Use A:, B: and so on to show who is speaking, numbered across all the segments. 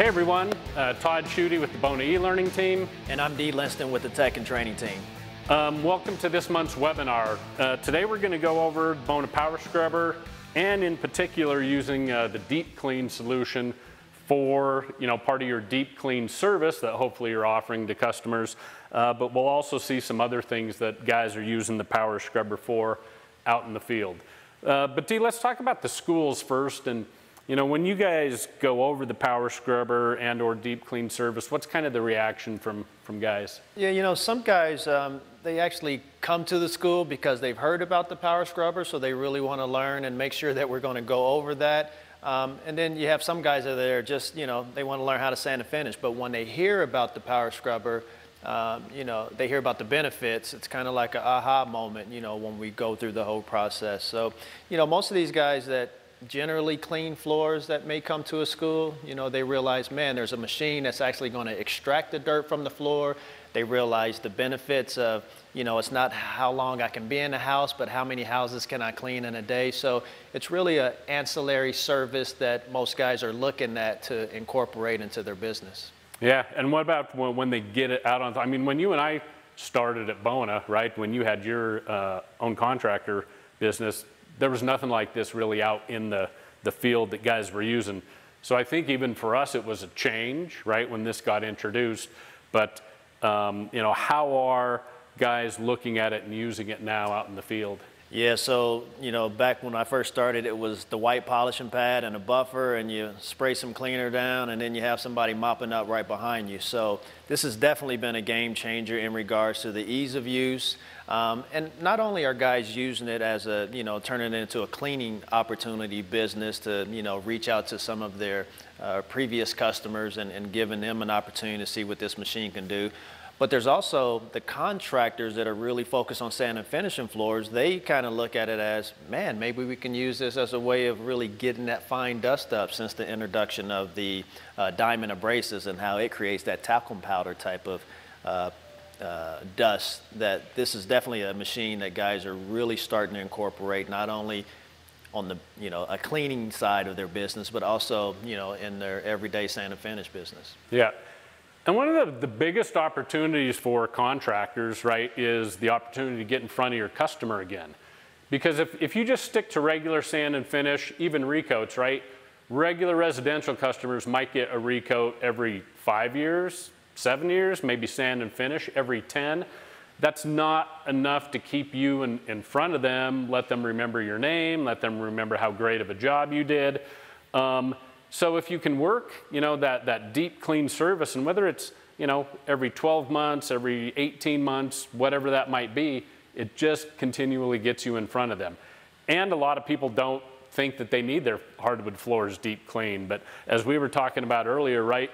A: Hey everyone, uh, Todd Schutte with the Bona e-learning team.
B: And I'm Dee Lenston with the tech and training team.
A: Um, welcome to this month's webinar. Uh, today we're going to go over Bona Power Scrubber and in particular using uh, the Deep Clean solution for you know part of your deep clean service that hopefully you're offering to customers. Uh, but we'll also see some other things that guys are using the Power Scrubber for out in the field. Uh, but Dee, let's talk about the schools first and you know, when you guys go over the power scrubber and or deep clean service, what's kind of the reaction from, from guys?
B: Yeah, you know, some guys, um, they actually come to the school because they've heard about the power scrubber, so they really want to learn and make sure that we're going to go over that. Um, and then you have some guys that are there just, you know, they want to learn how to sand and finish, but when they hear about the power scrubber, um, you know, they hear about the benefits. It's kind of like an aha moment, you know, when we go through the whole process. So, you know, most of these guys that generally clean floors that may come to a school, you know, they realize, man, there's a machine that's actually going to extract the dirt from the floor. They realize the benefits of, you know, it's not how long I can be in a house, but how many houses can I clean in a day. So it's really an ancillary service that most guys are looking at to incorporate into their business.
A: Yeah, and what about when they get it out on, I mean, when you and I started at Bona, right, when you had your uh, own contractor business, there was nothing like this really out in the, the field that guys were using. So I think even for us, it was a change, right, when this got introduced. But, um, you know, how are guys looking at it and using it now out in the field?
B: Yeah, so, you know, back when I first started, it was the white polishing pad and a buffer, and you spray some cleaner down, and then you have somebody mopping up right behind you. So this has definitely been a game changer in regards to the ease of use. Um, and not only are guys using it as a, you know, turning it into a cleaning opportunity business to, you know, reach out to some of their uh, previous customers and, and giving them an opportunity to see what this machine can do, but there's also the contractors that are really focused on sand and finishing floors. They kind of look at it as, man, maybe we can use this as a way of really getting that fine dust up since the introduction of the uh, diamond abrasives and how it creates that talcum powder type of uh, uh, dust. That this is definitely a machine that guys are really starting to incorporate, not only on the you know a cleaning side of their business, but also you know in their everyday sand and finish business.
A: Yeah. And one of the, the biggest opportunities for contractors, right, is the opportunity to get in front of your customer again. Because if, if you just stick to regular sand and finish, even recoats, right, regular residential customers might get a recoat every five years, seven years, maybe sand and finish every 10. That's not enough to keep you in, in front of them, let them remember your name, let them remember how great of a job you did. Um, so if you can work, you know, that, that deep clean service, and whether it's, you know, every 12 months, every 18 months, whatever that might be, it just continually gets you in front of them. And a lot of people don't think that they need their hardwood floors deep clean. But as we were talking about earlier, right,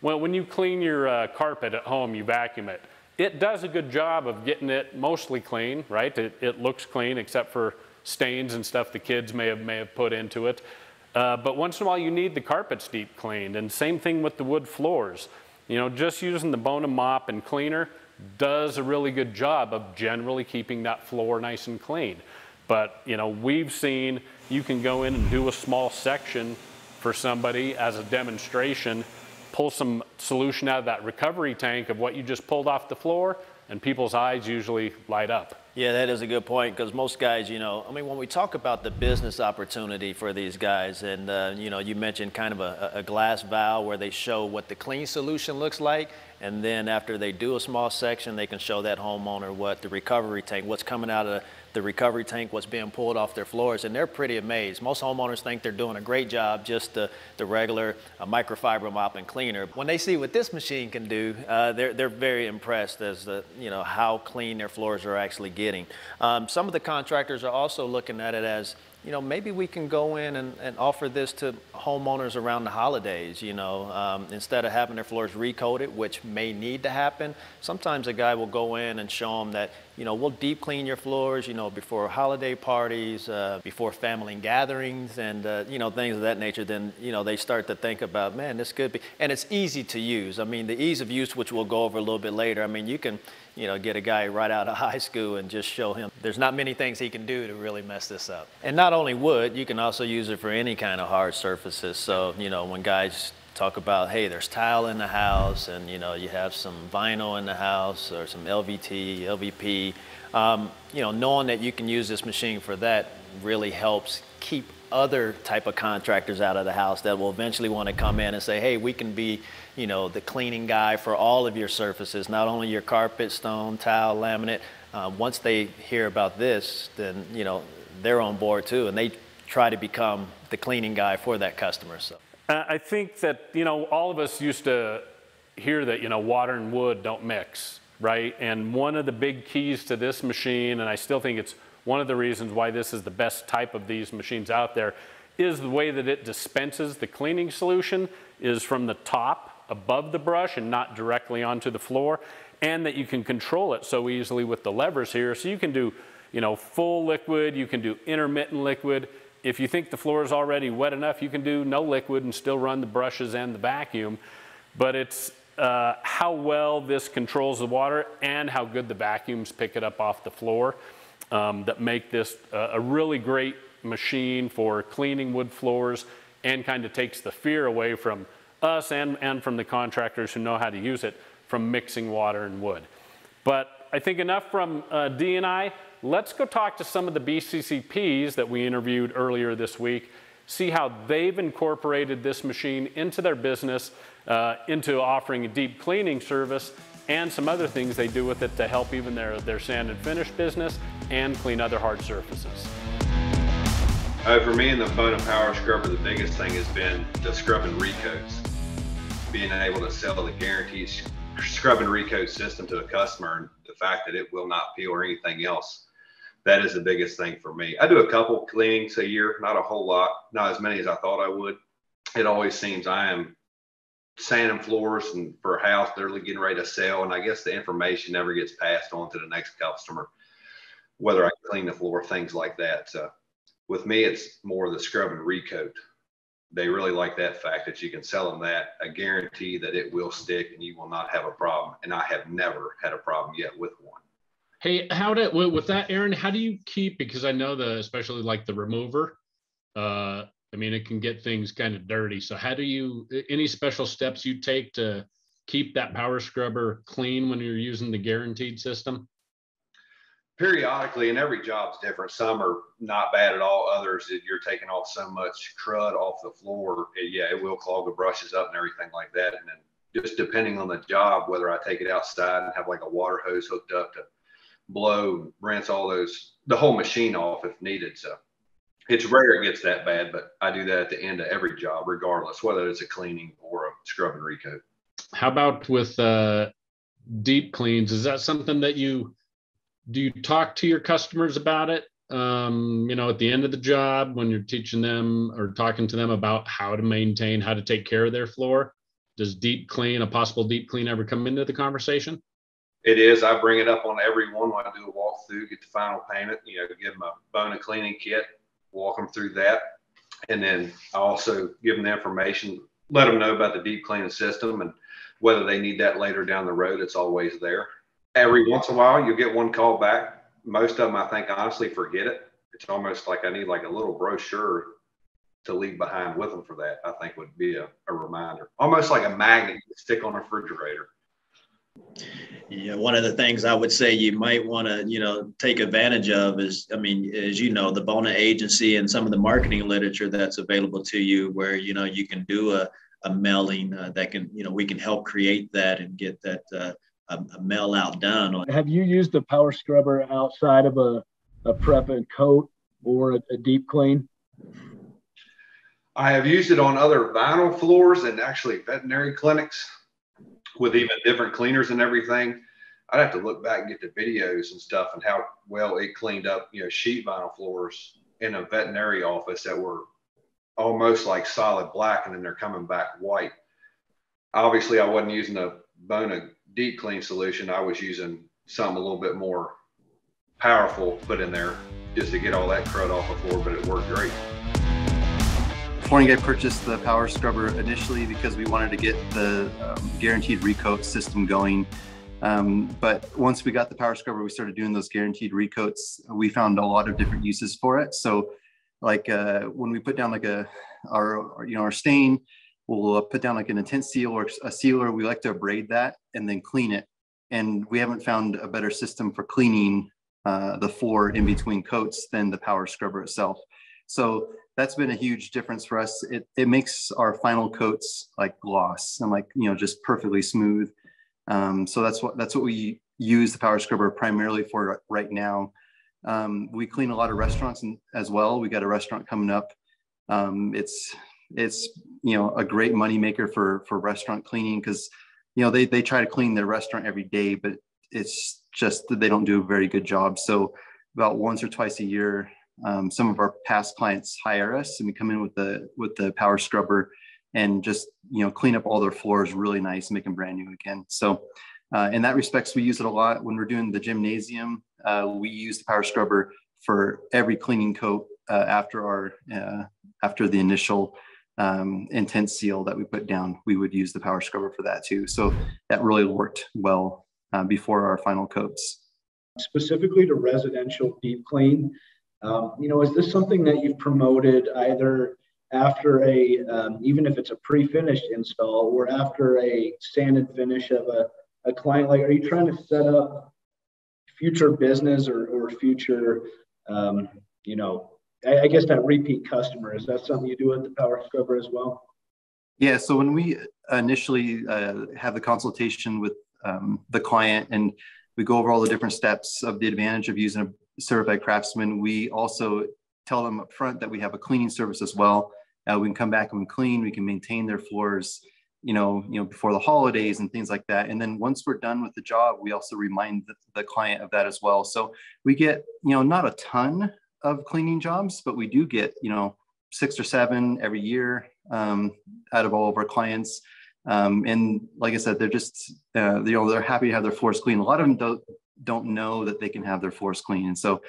A: well, when you clean your uh, carpet at home, you vacuum it. It does a good job of getting it mostly clean, right? It, it looks clean except for stains and stuff the kids may have, may have put into it. Uh, but once in a while you need the carpets deep cleaned and same thing with the wood floors. You know, just using the Bona mop and cleaner does a really good job of generally keeping that floor nice and clean. But, you know, we've seen you can go in and do a small section for somebody as a demonstration, pull some solution out of that recovery tank of what you just pulled off the floor, and people's eyes usually light up.
B: Yeah, that is a good point because most guys, you know, I mean, when we talk about the business opportunity for these guys, and uh, you know, you mentioned kind of a, a, glass vial where they show what the clean solution looks like, and then after they do a small section, they can show that homeowner what the recovery tank, what's coming out of the recovery tank, what's being pulled off their floors, and they're pretty amazed. Most homeowners think they're doing a great job, just the, the regular uh, microfiber mop and cleaner. When they see what this machine can do, uh, they're, they're very impressed as the, you know, how clean their floors are actually getting. Um, some of the contractors are also looking at it as you know, maybe we can go in and, and offer this to homeowners around the holidays, you know, um, instead of having their floors recoated, which may need to happen. Sometimes a guy will go in and show them that, you know, we'll deep clean your floors, you know, before holiday parties, uh, before family gatherings and, uh, you know, things of that nature. Then, you know, they start to think about, man, this could be, and it's easy to use. I mean, the ease of use, which we'll go over a little bit later, I mean, you can, you know, get a guy right out of high school and just show him there's not many things he can do to really mess this up. And not only wood, you can also use it for any kind of hard surfaces. So, you know, when guys talk about, hey, there's tile in the house, and you know, you have some vinyl in the house, or some LVT, LVP. Um, you know, knowing that you can use this machine for that really helps keep other type of contractors out of the house that will eventually want to come in and say, hey, we can be, you know, the cleaning guy for all of your surfaces, not only your carpet, stone, tile, laminate. Uh, once they hear about this, then, you know, they're on board too, and they try to become the cleaning guy for that customer. So.
A: I think that, you know, all of us used to hear that, you know, water and wood don't mix, right? And one of the big keys to this machine, and I still think it's one of the reasons why this is the best type of these machines out there is the way that it dispenses the cleaning solution is from the top above the brush and not directly onto the floor and that you can control it so easily with the levers here. So you can do, you know, full liquid, you can do intermittent liquid. If you think the floor is already wet enough, you can do no liquid and still run the brushes and the vacuum. But it's uh, how well this controls the water and how good the vacuums pick it up off the floor um, that make this a really great machine for cleaning wood floors and kind of takes the fear away from us and, and from the contractors who know how to use it from mixing water and wood. But I think enough from uh, Dee and I. Let's go talk to some of the BCCPs that we interviewed earlier this week, see how they've incorporated this machine into their business, uh, into offering a deep cleaning service, and some other things they do with it to help even their, their sand and finish business and clean other hard surfaces.
C: Uh, for me in the Bona Power Scrubber, the biggest thing has been the scrub and recoats. Being able to sell the guaranteed scrub and recoat system to a customer and the fact that it will not peel or anything else. That is the biggest thing for me. I do a couple cleanings a year, not a whole lot, not as many as I thought I would. It always seems I am sanding floors and for a house they're getting ready to sell and i guess the information never gets passed on to the next customer whether i clean the floor things like that. So with me it's more the scrub and recoat. They really like that fact that you can sell them that a guarantee that it will stick and you will not have a problem and i have never had a problem yet with one.
A: Hey how did with that aaron how do you keep because i know the especially like the remover uh I mean, it can get things kind of dirty. So how do you, any special steps you take to keep that power scrubber clean when you're using the guaranteed system?
C: Periodically, and every job's different. Some are not bad at all. Others, if you're taking off so much crud off the floor, it, yeah, it will clog the brushes up and everything like that. And then just depending on the job, whether I take it outside and have like a water hose hooked up to blow, rinse all those, the whole machine off if needed. So it's rare it gets that bad, but I do that at the end of every job, regardless whether it's a cleaning or a scrub and recoat.
A: How about with uh, deep cleans? Is that something that you do? You talk to your customers about it? Um, you know, at the end of the job when you're teaching them or talking to them about how to maintain, how to take care of their floor. Does deep clean, a possible deep clean, ever come into the conversation?
C: It is. I bring it up on every one when I do a walkthrough, get the final payment, you know, give them a Bona cleaning kit, walk them through that. And then I also give them the information, let them know about the deep cleaning system and whether they need that later down the road, it's always there. Every once in a while, you'll get one call back. Most of them, I think, honestly, forget it. It's almost like I need like a little brochure to leave behind with them for that. I think would be a, a reminder, almost like a magnet you stick on a refrigerator.
D: Yeah, one of the things I would say you might want to, you know, take advantage of is, I mean, as you know, the Bona agency and some of the marketing literature that's available to you, where you know you can do a, a mailing uh, that can, you know, we can help create that and get that uh, a, a, mail out done.
E: Have you used a power scrubber outside of a, a prep and coat or a, a deep clean?
C: I have used it on other vinyl floors and actually veterinary clinics with even different cleaners and everything. I'd have to look back and get the videos and stuff and how well it cleaned up, you know, sheet vinyl floors in a veterinary office that were almost like solid black and then they're coming back white. Obviously, I wasn't using a Bona deep clean solution. I was using something a little bit more powerful put in there just to get all that crud off the floor, but it worked great.
F: Hornady purchased the power scrubber initially because we wanted to get the um, guaranteed recoat system going. Um, but once we got the power scrubber, we started doing those guaranteed recoats. We found a lot of different uses for it. So like uh, when we put down like a, our, our, you know, our stain, we'll uh, put down like an intense seal or a sealer. We like to abrade that and then clean it. And we haven't found a better system for cleaning uh, the floor in between coats than the power scrubber itself. So that's been a huge difference for us. It, it makes our final coats like gloss and like, you know, just perfectly smooth. Um, so that's what, that's what we use the power scrubber primarily for right now. Um, we clean a lot of restaurants as well. We got a restaurant coming up. Um, it's, it's, you know, a great money maker for, for restaurant cleaning because, you know, they, they try to clean their restaurant every day, but it's just that they don't do a very good job. So about once or twice a year, um, some of our past clients hire us and we come in with the with the power scrubber and just you know clean up all their floors really nice make them brand new again. So uh, in that respects we use it a lot. When we're doing the gymnasium uh, we use the power scrubber for every cleaning coat uh, after our uh, after the initial um, intense seal that we put down we would use the power scrubber for that too. So that really worked well uh, before our final coats.
E: Specifically to residential deep clean um, you know, is this something that you've promoted either after a, um, even if it's a pre-finished install or after a sanded finish of a, a client? Like, are you trying to set up future business or, or future, um, you know, I, I guess that repeat customer, is that something you do with the Power Scrubber as well?
F: Yeah, so when we initially uh, have the consultation with um, the client and we go over all the different steps of the advantage of using certified craftsmen. we also tell them up front that we have a cleaning service as well. Uh, we can come back and clean, we can maintain their floors, you know, you know, before the holidays and things like that. And then once we're done with the job, we also remind the, the client of that as well. So we get, you know, not a ton of cleaning jobs, but we do get, you know, six or seven every year um, out of all of our clients. Um, and like I said, they're just, uh, you know, they're happy to have their floors clean. A lot of them don't, don't know that they can have their floors clean. And so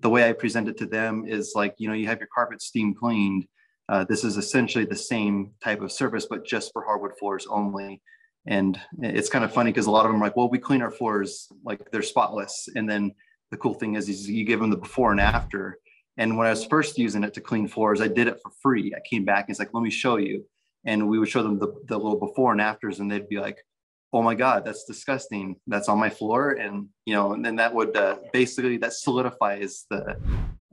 F: the way I present it to them is like, you know, you have your carpet steam cleaned. Uh, this is essentially the same type of service, but just for hardwood floors only. And it's kind of funny because a lot of them are like, well, we clean our floors like they're spotless. And then the cool thing is, is you give them the before and after. And when I was first using it to clean floors, I did it for free. I came back and it's like, let me show you. And we would show them the, the little before and afters, and they'd be like, oh my god that's disgusting. That's on my floor. And you know and then that would uh, basically that solidifies the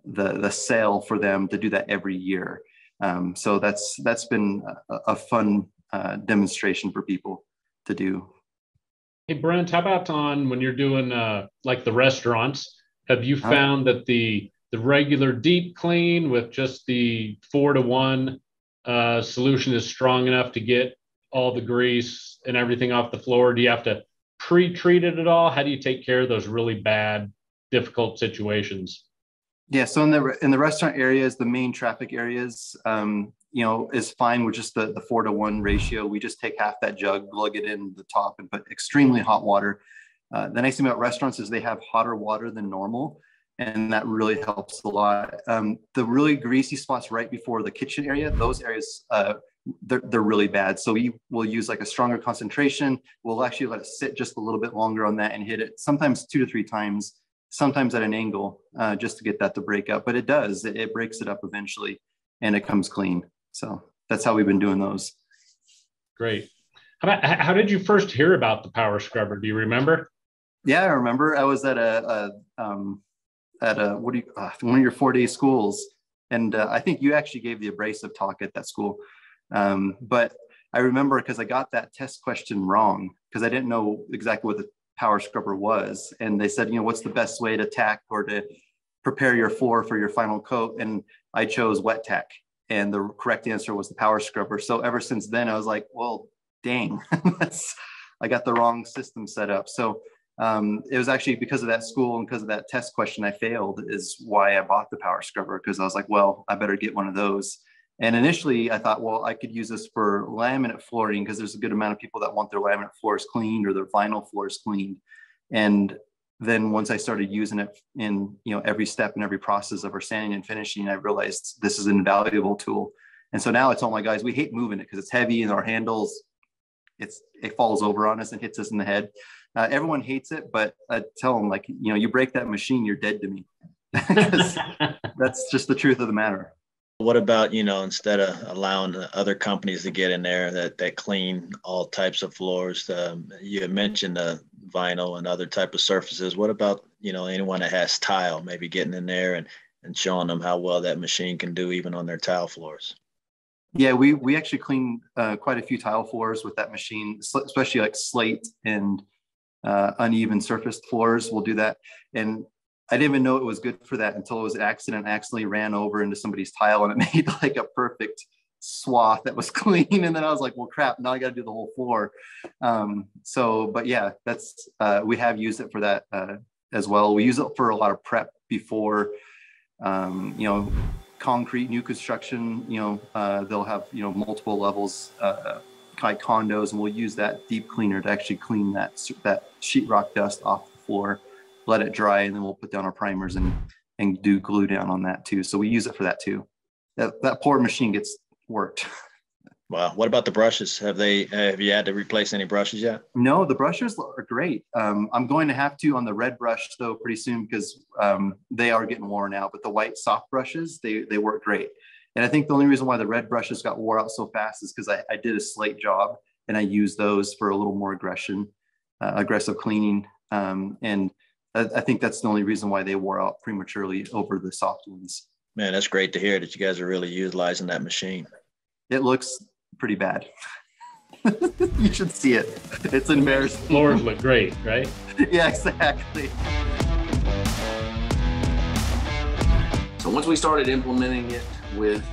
F: the the sale for them to do that every year. Um, so that's that's been a, a fun uh, demonstration for people to do.
A: Hey brent how about on when you're doing uh, like the restaurants? Have you found that the the regular deep clean with just the four to one uh, solution is strong enough to get all the grease and everything off the floor? Do you have to pre-treat it at all? How do you take care of those really bad, difficult situations?
F: Yeah, so in the in the restaurant areas, the main traffic areas, um, you know, is fine with just the the four to one ratio. We just take half that jug, lug it in the top, and put extremely hot water. Uh, the nice thing about restaurants is they have hotter water than normal, and that really helps a lot. Um, the really greasy spots right before the kitchen area, those areas uh, they're, they're really bad. So we will use like a stronger concentration. We'll actually let it sit just a little bit longer on that and hit it sometimes two to three times, sometimes at an angle uh, just to get that to break up. But it does, it, it breaks it up eventually and it comes clean. So that's how we've been doing those.
A: Great. How, about, how did you first hear about the power scrubber? Do you remember?
F: Yeah, I remember. I was at a, a um, at a what do you uh, one of your four day schools, and uh, I think you actually gave the abrasive talk at that school. Um, but I remember because I got that test question wrong because I didn't know exactly what the power scrubber was. And they said, you know, what's the best way to tack or to prepare your floor for your final coat? And I chose wet tack. And the correct answer was the power scrubber. So ever since then, I was like, well, dang, that's, I got the wrong system set up. So um, it was actually because of that school and because of that test question I failed is why I bought the power scrubber because I was like, well, I better get one of those. And initially, I thought, well, I could use this for laminate flooring because there's a good amount of people that want their laminate floors cleaned or their vinyl floors cleaned. And then once I started using it in you know every step and every process of our sanding and finishing, I realized this is an invaluable tool. And so now it's told my guys, we hate moving it because it's heavy and our handles, it's it falls over on us and hits us in the head. Uh, everyone hates it, but I tell them like, you know, you break that machine, you're dead to me. that's just the truth of the matter.
D: What about, you know, instead of allowing other companies to get in there that, that clean all types of floors, um, you mentioned the vinyl and other type of surfaces. What about, you know, anyone that has tile, maybe getting in there and, and showing them how well that machine can do even on their tile floors?
F: Yeah, we we actually clean uh, quite a few tile floors with that machine, especially like slate and uh, uneven surfaced floors. We'll do that, and I didn't even know it was good for that until it was an accident. I accidentally ran over into somebody's tile and it made like a perfect swath that was clean. And then I was like, well, crap, now I got to do the whole floor. Um, so, but yeah, that's, uh, we have used it for that uh, as well. We use it for a lot of prep before, um, you know, concrete new construction, you know, uh, they'll have, you know, multiple levels, uh, like condos, and we'll use that deep cleaner to actually clean that, that sheetrock dust off the floor let it dry, and then we'll put down our primers and and do glue down on that too. So we use it for that too. That that poor machine gets worked.
D: Wow. What about the brushes? Have they have you had to replace any brushes yet?
F: No, the brushes are great. Um, I'm going to have to on the red brush though pretty soon because um, they are getting worn out. But the white soft brushes, they they work great. And I think the only reason why the red brushes got wore out so fast is because I, I did a slate job and I used those for a little more aggression, uh, aggressive cleaning. Um, and I, think that's the only reason why they wore out prematurely over the soft ones.
D: Man, that's great to hear that you guys are really utilizing that machine.
F: It looks pretty bad. you should see it. It's embarrassing.
A: Floors look great, right?
F: yeah, exactly.
G: So once we started implementing it with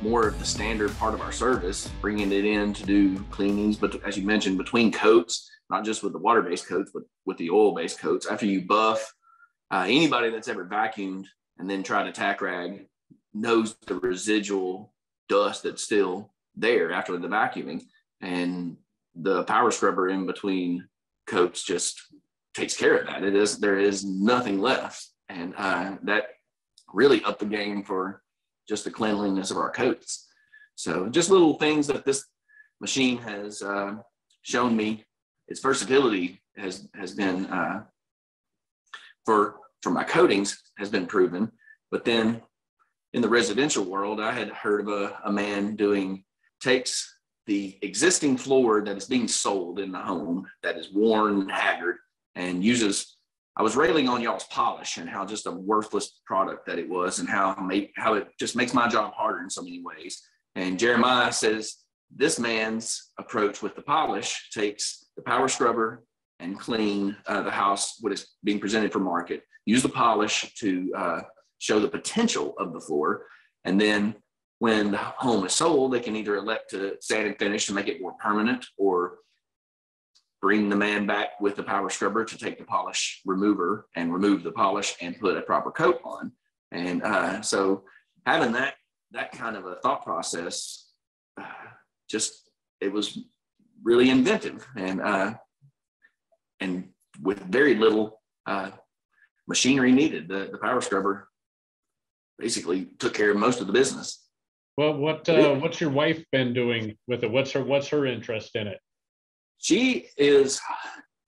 G: more of the standard part of our service, bringing it in to do cleanings, but as you mentioned, between coats, not just with the water-based coats, but with the oil-based coats. After you buff, uh, anybody that's ever vacuumed and then tried to tack rag knows the residual dust that's still there after the vacuuming, and the power scrubber in between coats just takes care of that. It is there is nothing left, and uh, that really upped the game for just the cleanliness of our coats. So just little things that this machine has uh, shown me its versatility has has been uh, for for my coatings has been proven. But then in the residential world, I had heard of a, a man doing takes the existing floor that is being sold in the home that is worn and haggard and uses I was railing on y'all's polish and how just a worthless product that it was and how make, how it just makes my job harder in so many ways. And Jeremiah says this man's approach with the polish takes the power scrubber and clean uh, the house what is being presented for market. Use the polish to uh, show the potential of the floor. And then when the home is sold, they can either elect to sand and finish to make it more permanent or bring the man back with the power scrubber to take the polish remover and remove the polish and put a proper coat on. And uh, so having that that kind of a thought process, uh, just it was really inventive and uh, and with very little uh, machinery needed. The, the power scrubber basically took care of most of the business.
A: Well, what uh, what's your wife been doing with it? What's her what's her interest in it?
G: She is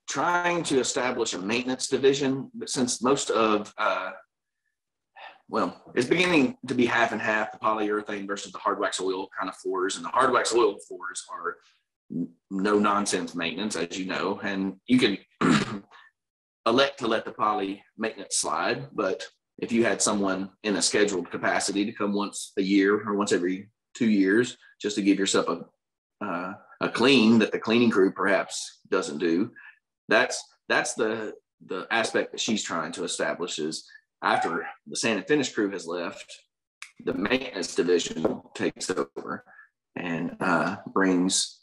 G: trying to establish a maintenance division, but since most of uh, well, it's beginning to be half and half the polyurethane versus the hard wax oil kind of floors, and the hard wax oil floors are no nonsense maintenance, as you know, and you can elect to let the poly maintenance slide. But if you had someone in a scheduled capacity to come once a year or once every two years, just to give yourself a uh, a clean that the cleaning crew perhaps doesn't do, that's that's the the aspect that she's trying to establish is after the sand and finish crew has left, the maintenance division takes over and uh, brings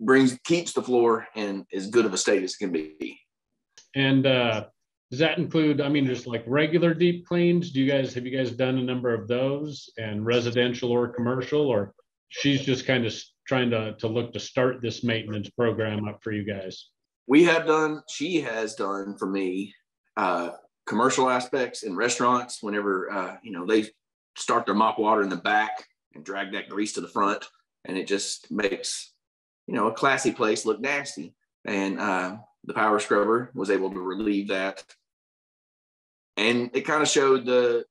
G: brings keeps the floor in as good of a state as it can be.
A: And uh, does that include? I mean, just like regular deep cleans? Do you guys have you guys done a number of those and residential or commercial, or she's just kind of trying to to look to start this maintenance program up for you guys?
G: We have done. She has done for me uh, commercial aspects in restaurants. Whenever uh, you know they start their mop water in the back and drag that grease to the front, and it just makes you know, a classy place looked nasty. And uh, the power scrubber was able to relieve that. And it kind of showed the,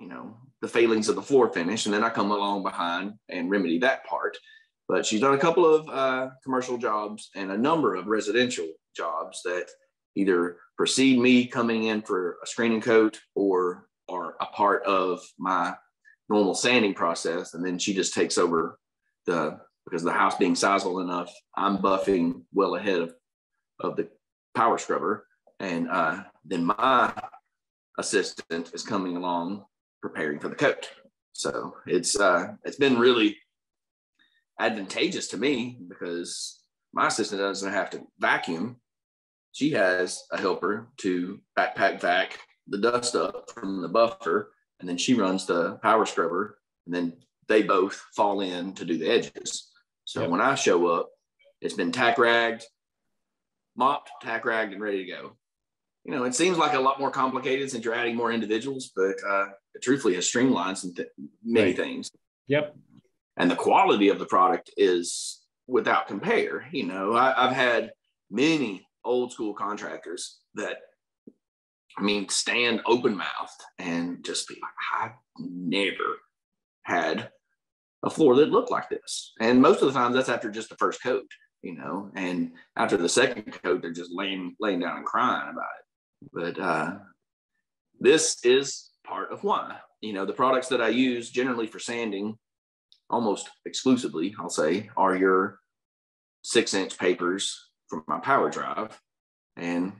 G: you know, the failings of the floor finish, and then I come along behind and remedy that part. But she's done a couple of uh, commercial jobs and a number of residential jobs that either precede me coming in for a screening coat or are a part of my normal sanding process. And then she just takes over the because the house being sizable enough, I'm buffing well ahead of, of the power scrubber. And uh, then my assistant is coming along preparing for the coat. So it's uh, it's been really advantageous to me because my assistant doesn't have to vacuum. She has a helper to backpack vac the dust up from the buffer, and then she runs the power scrubber, and then they both fall in to do the edges. So yep. when I show up, it's been tack ragged, mopped, tack ragged, and ready to go. You know, it seems like a lot more complicated since you're adding more individuals, but uh, it truthfully has streamlined some th- many right. things.
A: Yep.
G: And the quality of the product is without compare. You know, I, I've had many old school contractors that I mean, stand open mouthed and just be like, I've never had a floor that looked like this. And most of the time, that's after just the first coat, you know. And after the second coat, they're just laying laying down and crying about it. But uh, this is part of why, you know, the products that I use generally for sanding, almost exclusively, I'll say, are your six inch papers from my power drive, and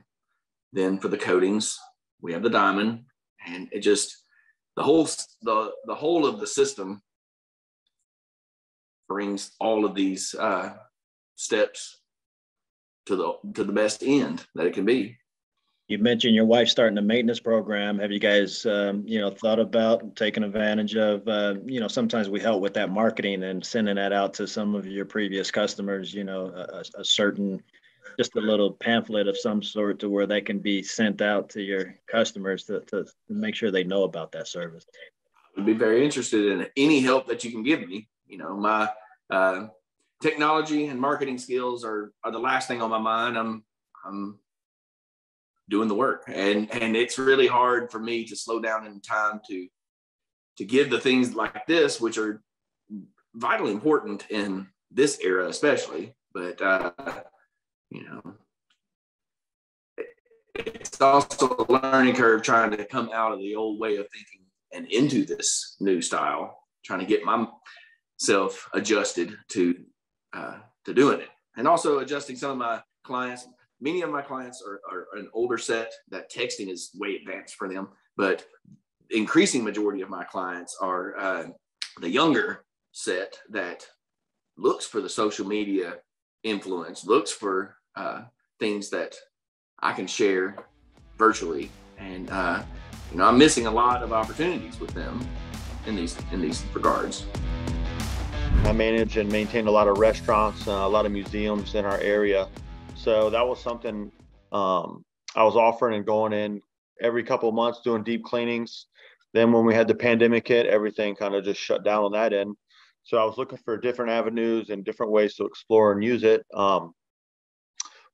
G: then for the coatings, we have the diamond, and it just the whole the the whole of the system brings all of these uh, steps to the to the best end that it can be.
D: You mentioned your wife starting a maintenance program. Have you guys, um, you know, thought about taking advantage of, uh, you know, sometimes we help with that marketing and sending that out to some of your previous customers. You know, a, a certain just a little pamphlet of some sort to where they can be sent out to your customers to, to, make sure they know about that service.
G: I'd be very interested in any help that you can give me. You know, my uh, technology and marketing skills are, are the last thing on my mind. I'm, I'm doing the work and, and it's really hard for me to slow down in time to, to give the things like this, which are vitally important in this era, especially, but, uh, you know, it's also a learning curve trying to come out of the old way of thinking and into this new style, trying to get myself adjusted to uh, to doing it, and also adjusting some of my clients. Many of my clients are, are an older set that texting is way advanced for them, but increasing majority of my clients are uh, the younger set that looks for the social media influence, looks for uh, things that I can share virtually, and uh, you know I'm missing a lot of opportunities with them in these in these regards.
H: I manage and maintain a lot of restaurants, a lot of museums in our area, so that was something um, I was offering and going in every couple of months doing deep cleanings. Then when we had the pandemic hit, everything kind of just shut down on that end. So I was looking for different avenues and different ways to explore and use it. Um,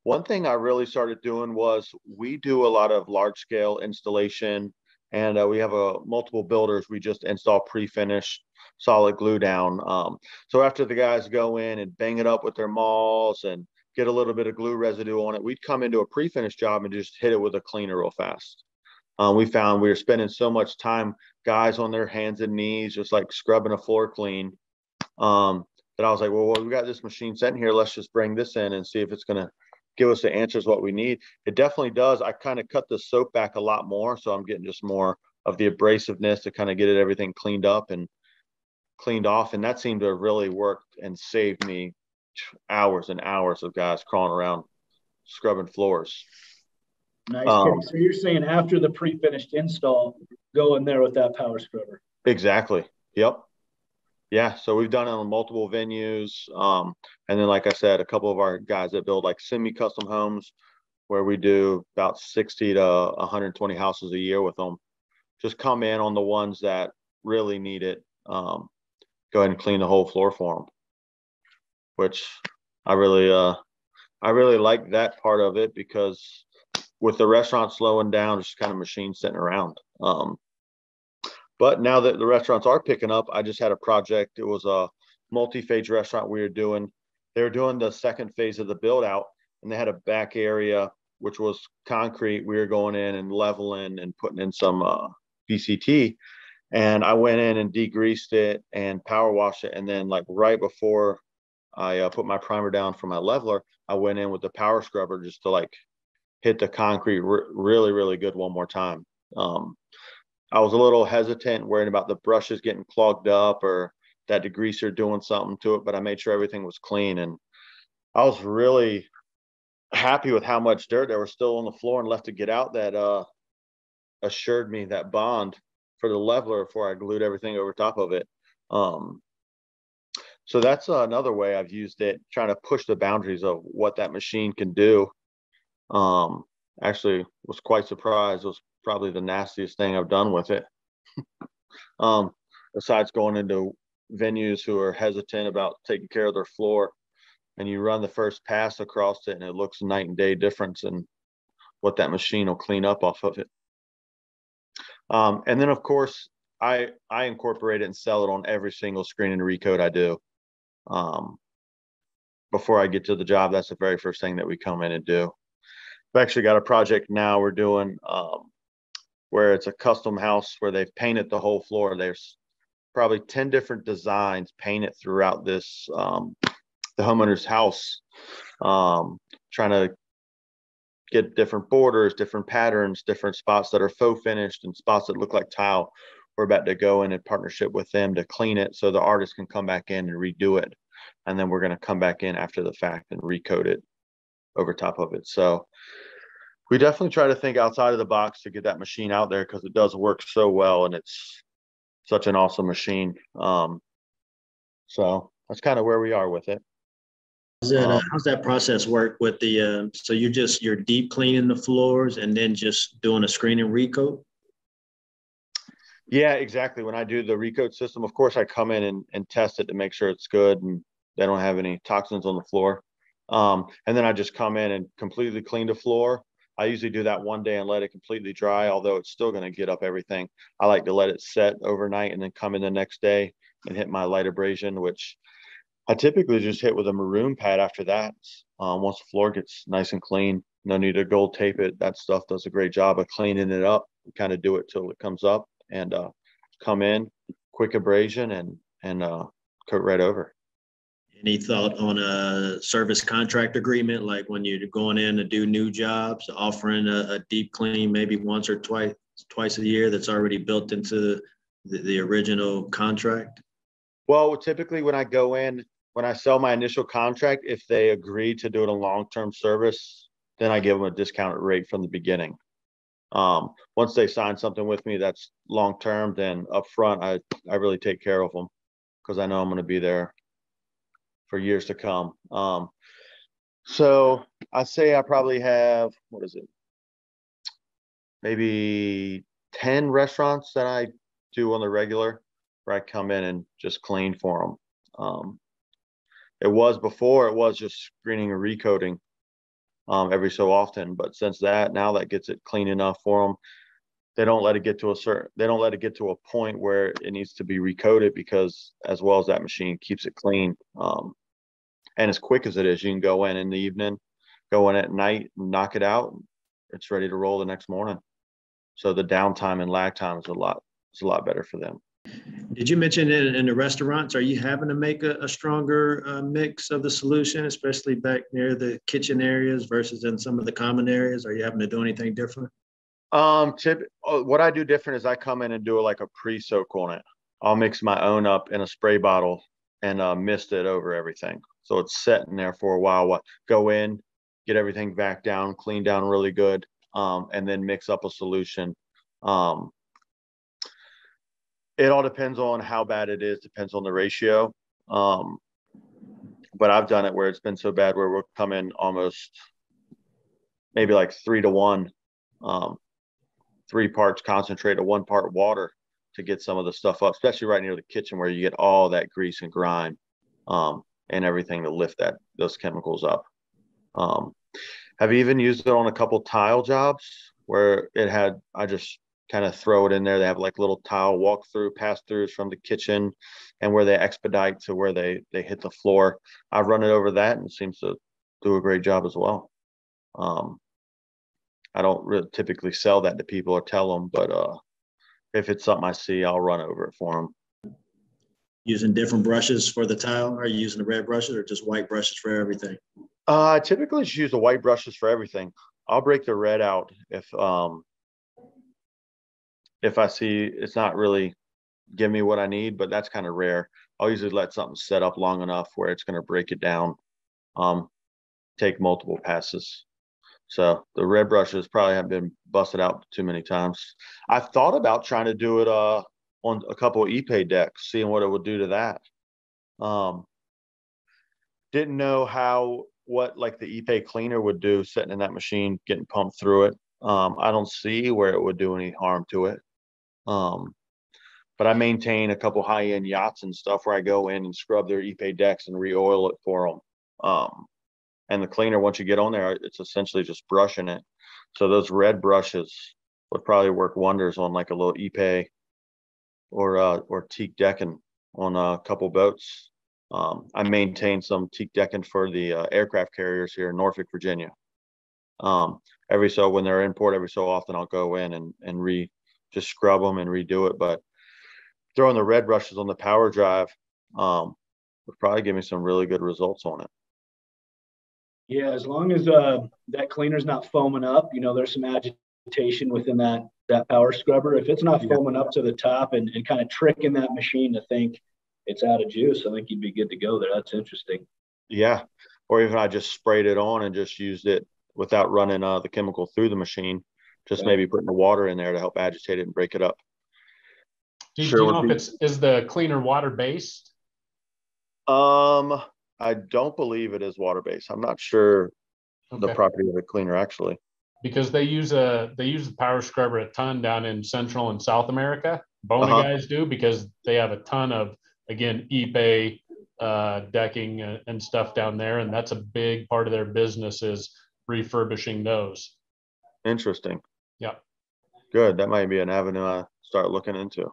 H: one thing I really started doing was we do a lot of large scale installation and uh, we have a uh, multiple builders. We just install pre-finished solid glue down. Um, so after the guys go in and bang it up with their mauls and get a little bit of glue residue on it, we'd come into a pre-finished job and just hit it with a cleaner real fast. Um, we found we were spending so much time, guys on their hands and knees, just like scrubbing a floor clean. Um, that I was like, well, well, we got this machine sitting here. Let's just bring this in and see if it's going to give us the answers what we need. It definitely does. I kind of cut the soap back a lot more, so I'm getting just more of the abrasiveness to kind of get it everything cleaned up and cleaned off, and that seemed to have really worked and saved me hours and hours of guys crawling around scrubbing floors.
E: Nice. Um, so you're saying after the pre-finished install, go in there with that power scrubber.
H: Exactly. Yep. Yeah, so we've done it on multiple venues. Um, and then, like I said, a couple of our guys that build like semi custom homes where we do about 60 to 120 houses a year with them. Just come in on the ones that really need it. Um, go ahead and clean the whole floor for them, which I really, uh, I really like that part of it because with the restaurant slowing down, just kind of machines sitting around. Um, but now that the restaurants are picking up, I just had a project. It was a multi-phase restaurant we were doing. They were doing the second phase of the build out, and they had a back area which was concrete. We were going in and leveling and putting in some uh, VCT, and I went in and degreased it and power washed it, and then like right before I uh, put my primer down for my leveler, I went in with the power scrubber just to like hit the concrete really, really good one more time. Um, I was a little hesitant, worrying about the brushes getting clogged up or that degreaser doing something to it, but I made sure everything was clean. And I was really happy with how much dirt there was still on the floor and left to get out that uh, assured me that bond for the leveler before I glued everything over top of it. Um, so that's another way I've used it, trying to push the boundaries of what that machine can do. Um, actually was quite surprised. It was probably the nastiest thing I've done with it. um, besides going into venues who are hesitant about taking care of their floor, and you run the first pass across it, and it looks night and day difference in what that machine will clean up off of it. Um, and then, of course, I I incorporate it and sell it on every single screen and recoat I do. Um, before I get to the job, that's the very first thing that we come in and do. We've actually got a project now we're doing um, where it's a custom house where they've painted the whole floor. There's probably 10 different designs painted throughout this, um, the homeowner's house, um, trying to get different borders, different patterns, different spots that are faux finished and spots that look like tile. We're about to go in a partnership with them to clean it so the artist can come back in and redo it. And then we're going to come back in after the fact and recoat it over top of it. So we definitely try to think outside of the box to get that machine out there because it does work so well and it's such an awesome machine. Um, so that's kind of where we are with it.
D: How's that, uh, um, how's that process work with the, uh, so you're just, you're deep cleaning the floors and then just doing a screen and recoat?
H: Yeah, exactly. When I do the recoat system, of course I come in and, and test it to make sure it's good and they don't have any toxins on the floor. Um, and then I just come in and completely clean the floor. I usually do that one day and let it completely dry, although it's still going to get up everything. I like to let it set overnight and then come in the next day and hit my light abrasion, which I typically just hit with a maroon pad after that. Um, once the floor gets nice and clean, no need to gold tape it. That stuff does a great job of cleaning it up. Kind of do it till it comes up and uh, come in, quick abrasion and and uh, coat right over.
D: Any thought on a service contract agreement, like when you're going in to do new jobs, offering a, a deep clean maybe once or twice twice a year that's already built into the, the original contract?
H: Well, typically when I go in, when I sell my initial contract, if they agree to do it a long-term service, then I give them a discounted rate from the beginning. Um, once they sign something with me that's long-term, then upfront, I, I really take care of them because I know I'm going to be there for years to come. Um, so I say I probably have what is it? Maybe 10 restaurants that I do on the regular where I come in and just clean for them. Um, it was before it was just screening and recoating um, every so often, but since that now that gets it clean enough for them, they don't let it get to a certain they don't let it get to a point where it needs to be recoated because as well as that machine keeps it clean um, and as quick as it is, you can go in in the evening, go in at night, knock it out. It's ready to roll the next morning. So the downtime and lag time is a lot is a lot better for them.
D: Did you mention in, in the restaurants? Are you having to make a, a stronger uh, mix of the solution, especially back near the kitchen areas versus in some of the common areas? Are you having to do anything different?
H: Um, tip. Uh, what I do different is I come in and do like a pre-soak on it. I'll mix my own up in a spray bottle and uh, mist it over everything. So it's sitting there for a while. What go in, get everything back down, clean down really good, um, and then mix up a solution. Um, it all depends on how bad it is. Depends on the ratio. Um, but I've done it where it's been so bad where we'll come in almost maybe like three to one, um, three parts concentrate to one part water to get some of the stuff up, especially right near the kitchen where you get all that grease and grime. Um, and everything to lift that those chemicals up. Um, have even used it on a couple tile jobs where it had I just kind of throw it in there. They have like little tile walk through, pass throughs from the kitchen and where they expedite to where they, they hit the floor. I've run it over that and it seems to do a great job as well. Um, I don't really typically sell that to people or tell them, but, uh, if it's something I see, I'll run over it for them.
D: Using different brushes for the tile? Are you using the red brushes or just white brushes for everything?
H: Uh, I typically just use the white brushes for everything. I'll break the red out if, um, if I see it's not really give me what I need, but that's kind of rare. I'll usually let something set up long enough where it's going to break it down. Um, take multiple passes. So the red brushes probably have been busted out too many times. I thought about trying to do it uh on a couple of Ipe decks, seeing what it would do to that. Um, didn't know how what like the Ipe cleaner would do sitting in that machine, getting pumped through it. Um, I don't see where it would do any harm to it. Um, but I maintain a couple high end yachts and stuff where I go in and scrub their Ipe decks and re-oil it for them. Um, and the cleaner, once you get on there, it's essentially just brushing it. So those red brushes would probably work wonders on like a little Ipe or uh, or teak decking on a couple boats. Um, I maintain some teak decking for the uh, aircraft carriers here in Norfolk, Virginia. Um, every so when they're in port, every so often I'll go in and and re just scrub them and redo it. But throwing the red brushes on the power drive um, would probably give me some really good results on it.
E: Yeah, as long as uh, that cleaner's not foaming up, you know, there's some agitation within that that power scrubber. If it's not foaming up to the top and, and kind of tricking that machine to think it's out of juice, I think you'd be good to go there. That's interesting.
H: Yeah. Or even I just sprayed it on and just used it without running uh, the chemical through the machine, just maybe putting the water in there to help agitate it and break it up.
A: Do, sure do you know if it's is the cleaner water based?
H: Um, I don't believe it is water based. I'm not sure okay. the property of the cleaner actually.
A: Because they use a they use the power scrubber a ton down in Central and South America. Bona uh-huh. guys do because they have a ton of again Ipe uh, decking and stuff down there, and that's a big part of their business is refurbishing those.
H: Interesting. Good. That might be an avenue I start looking into.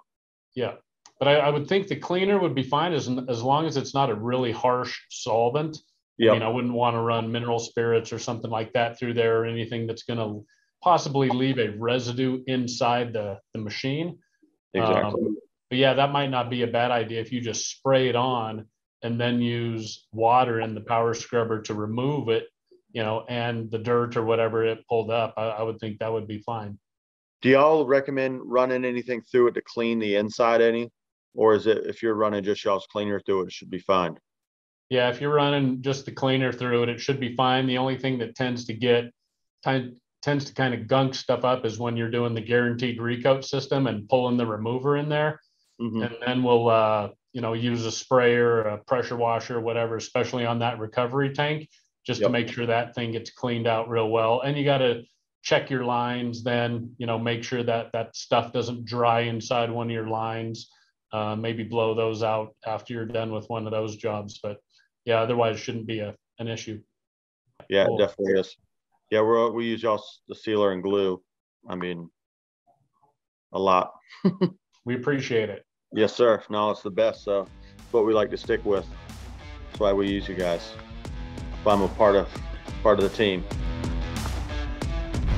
A: Yeah. But I, I, would think the cleaner would be fine as, as long as it's not a really harsh solvent. Yeah. I mean, I wouldn't want to run mineral spirits or something like that through there or anything that's going to possibly leave a residue inside the, the machine.
H: Exactly. Um,
A: but yeah, that might not be a bad idea if you just spray it on and then use water in the power scrubber to remove it, you know, and the dirt or whatever it pulled up. I, I would think that would be fine.
H: Do y'all recommend running anything through it to clean the inside any? Or is it if you're running just y'all's cleaner through it, it should be fine?
A: Yeah, if you're running just the cleaner through it, it should be fine. The only thing that tends to get tends to kind of gunk stuff up is when you're doing the guaranteed recoat system and pulling the remover in there. Mm-hmm. And then we'll uh, you know use a sprayer, a pressure washer, whatever, especially on that recovery tank, just yep. to make sure that thing gets cleaned out real well. And you got to check your lines then you know make sure that that stuff doesn't dry inside one of your lines. Uh, maybe blow those out after you're done with one of those jobs but yeah otherwise it shouldn't be a, an issue.
H: Yeah cool. definitely is. Yeah we we use y'all the sealer and glue. I mean a lot.
A: We appreciate it.
H: Yes sir. No it's the best so what we like to stick with. That's why we use you guys. I'm a part of part of the team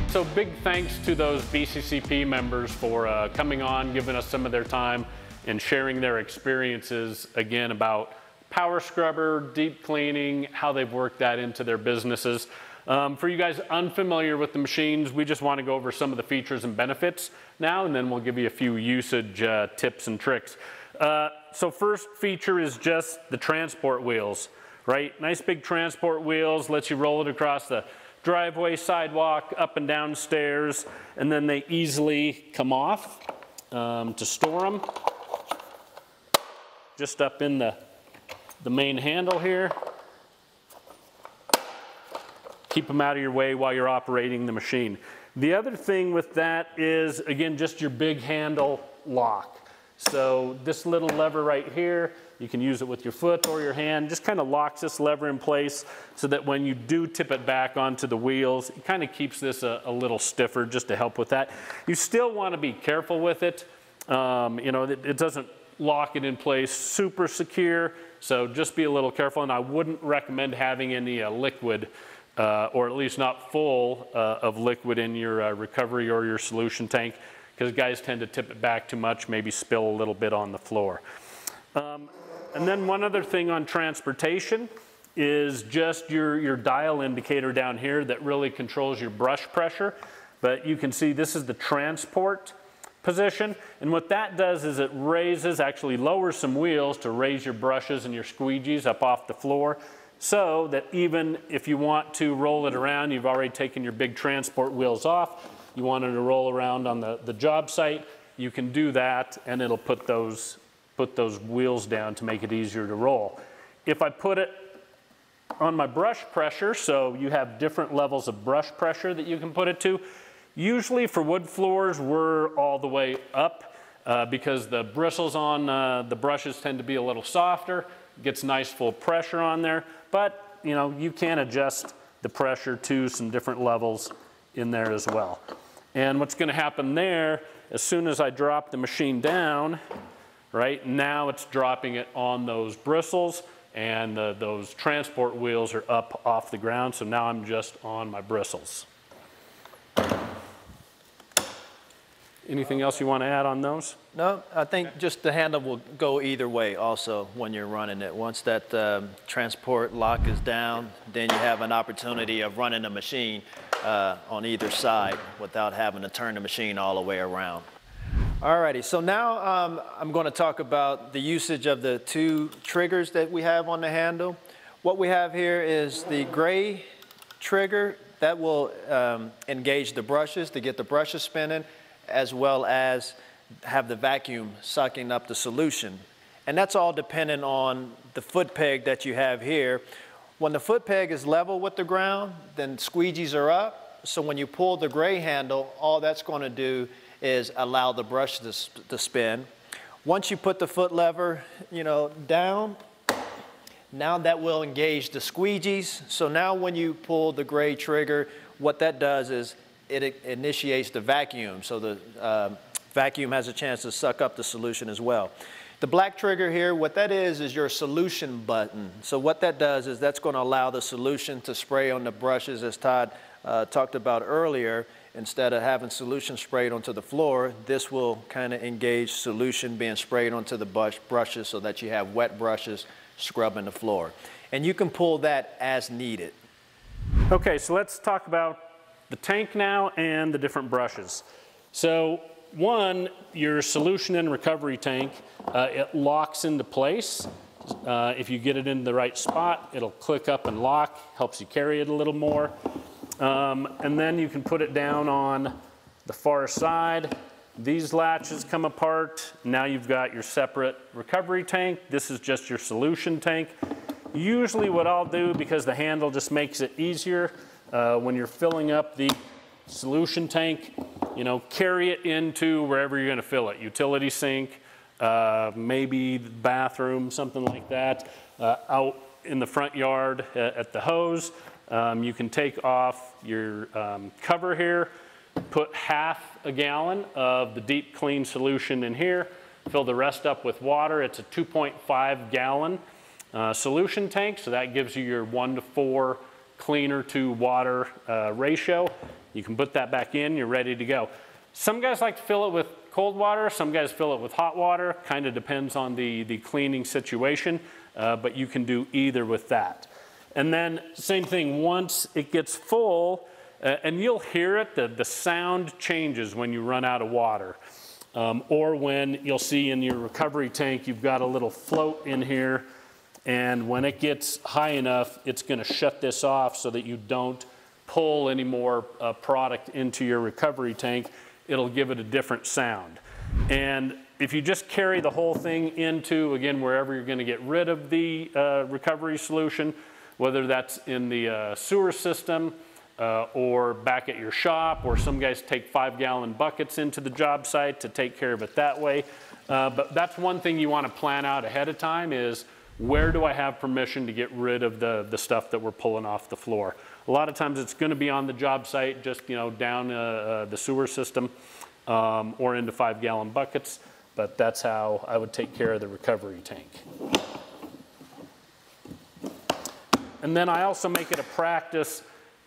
A: so big thanks to those BCCP members for uh, coming on, giving us some of their time and sharing their experiences again about power scrubber, deep cleaning, how they've worked that into their businesses. Um, for you guys unfamiliar with the machines, we just want to go over some of the features and benefits now, and then we'll give you a few usage uh, tips and tricks. Uh, so first feature is just the transport wheels, right? Nice big transport wheels, lets you roll it across the driveway, sidewalk, up and down stairs, and then they easily come off um, to store them. Just up in the, the main handle here. Keep them out of your way while you're operating the machine. The other thing with that is, again, just your big handle lock. So this little lever right here, You can use it with your foot or your hand. Just kind of locks this lever in place so that when you do tip it back onto the wheels, it kind of keeps this a, a little stiffer just to help with that. You still want to be careful with it. Um, you know, it, it doesn't lock it in place super secure. So just be a little careful. And I wouldn't recommend having any uh, liquid uh, or at least not full uh, of liquid in your uh, recovery or your solution tank because guys tend to tip it back too much, maybe spill a little bit on the floor. Um, and then one other thing on transportation is just your, your dial indicator down here that really controls your brush pressure. But you can see this is the transport position. And what that does is it raises, actually lowers some wheels to raise your brushes and your squeegees up off the floor so that even if you want to roll it around, you've already taken your big transport wheels off, you wanted to roll around on the, the job site, you can do that and it'll put those, put those wheels down to make it easier to roll. If I put it on my brush pressure, so you have different levels of brush pressure that you can put it to. Usually for wood floors, we're all the way up uh, because the bristles on uh, the brushes tend to be a little softer, gets nice full pressure on there, but you know, you can adjust the pressure to some different levels in there as well. And what's going to happen there, as soon as I drop the machine down, right, now it's dropping it on those bristles and uh, those transport wheels are up off the ground, so now I'm just on my bristles. Anything else you want to add on those?
B: No, I think just the handle will go either way also when you're running it. Once that um, transport lock is down, then you have an opportunity of running the machine uh, on either side without having to turn the machine all the way around. Alrighty, so now um, I'm going to talk about the usage of the two triggers that we have on the handle. What we have here is the gray trigger that will um, engage the brushes to get the brushes spinning as well as have the vacuum sucking up the solution. And that's all dependent on the foot peg that you have here. When the foot peg is level with the ground, then squeegees are up. So when you pull the gray handle, all that's going to do is allow the brush to, to spin. Once you put the foot lever, you know, down, now that will engage the squeegees. So now when you pull the gray trigger, what that does is it initiates the vacuum. So the uh, vacuum has a chance to suck up the solution as well. The black trigger here, what that is, is your solution button. So what that does is that's going to allow the solution to spray on the brushes as Todd uh, talked about earlier. Instead of having solution sprayed onto the floor, this will kind of engage solution being sprayed onto the brush, brushes so that you have wet brushes scrubbing the floor. And you can pull that as needed.
A: Okay, so let's talk about the tank now and the different brushes. So one, your solution and recovery tank, uh, it locks into place. Uh, if you get it in the right spot, it'll click up and lock, helps you carry it a little more. Um, and then you can put it down on the far side. These latches come apart. Now you've got your separate recovery tank. This is just your solution tank. Usually what I'll do, because the handle just makes it easier, uh, when you're filling up the solution tank, you know, carry it into wherever you're going to fill it, utility sink, uh, maybe bathroom, something like that, uh, out in the front yard at, at the hose. Um, you can take off your um, cover here, put half a gallon of the deep clean solution in here, fill the rest up with water. It's a 2.5 gallon uh, solution tank, so that gives you your one to four cleaner to water uh, ratio. You can put that back in, you're ready to go. Some guys like to fill it with cold water, some guys fill it with hot water, kind of depends on the, the cleaning situation, uh, but you can do either with that. And then same thing, once it gets full, uh, and you'll hear it, the, the sound changes when you run out of water. Um, or when you'll see in your recovery tank, you've got a little float in here and when it gets high enough, it's going to shut this off so that you don't pull any more uh, product into your recovery tank. It'll give it a different sound. And if you just carry the whole thing into, again, wherever you're going to get rid of the uh, recovery solution, whether that's in the uh, sewer system uh, or back at your shop, or some guys take five gallon buckets into the job site to take care of it that way. Uh, but that's one thing you want to plan out ahead of time is where do I have permission to get rid of the, the stuff that we're pulling off the floor? A lot of times it's going to be on the job site, just you know down uh, uh, the sewer system um, or into five gallon buckets. But that's how I would take care of the recovery tank. And then I also make it a practice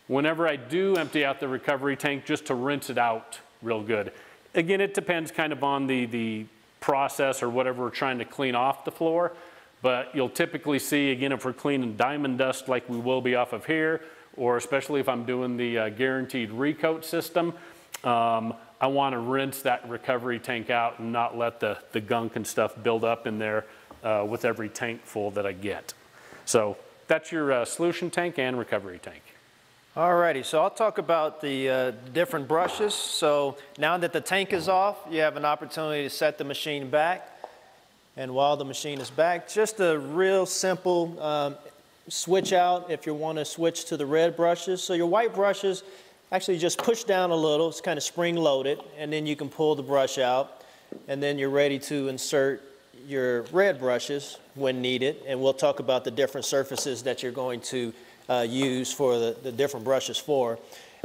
A: whenever I do empty out the recovery tank just to rinse it out real good. Again, it depends kind of on the, the process or whatever we're trying to clean off the floor. But you'll typically see, again, if we're cleaning diamond dust like we will be off of here, or especially if I'm doing the uh, guaranteed recoat system, um, I want to rinse that recovery tank out and not let the, the gunk and stuff build up in there uh, with every tank full that I get. So that's your uh, solution tank and recovery tank.
B: Alrighty, so I'll talk about the uh, different brushes. So now that the tank is off, you have an opportunity to set the machine back. And while the machine is back, just a real simple um, switch out if you want to switch to the red brushes. So your white brushes, actually just push down a little, it's kind of spring loaded, and then you can pull the brush out, and then you're ready to insert your red brushes when needed, and we'll talk about the different surfaces that you're going to uh, use for the, the different brushes for.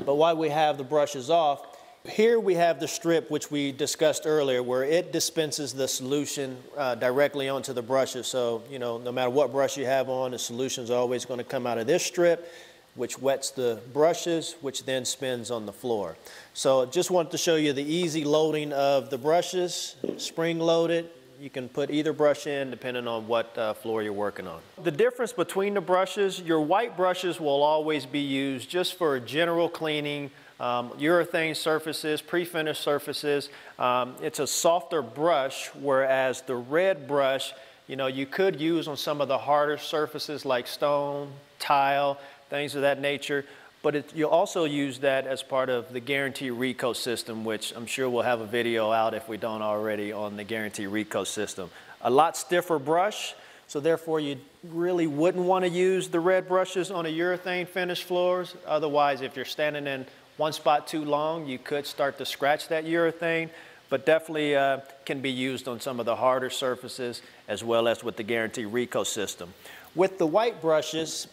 B: But while we have the brushes off, here we have the strip which we discussed earlier where it dispenses the solution uh, directly onto the brushes. So, you know, no matter what brush you have on, the solution is always going to come out of this strip which wets the brushes, which then spins on the floor. So just wanted to show you the easy loading of the brushes, spring loaded. You can put either brush in depending on what uh, floor you're working on. The difference between the brushes, your white brushes will always be used just for general cleaning, um, urethane surfaces, pre-finished surfaces. Um, it's a softer brush, whereas the red brush, you know, you could use on some of the harder surfaces like stone, tile, things of that nature. But it, you also use that as part of the Guarantee Recoat system, which I'm sure we'll have a video out if we don't already on the Guarantee Recoat system. A lot stiffer brush, so therefore you really wouldn't want to use the red brushes on a urethane finished floors. Otherwise, if you're standing in one spot too long, you could start to scratch that urethane, but definitely uh, can be used on some of the harder surfaces as well as with the Guarantee Recoat system. With the white brushes,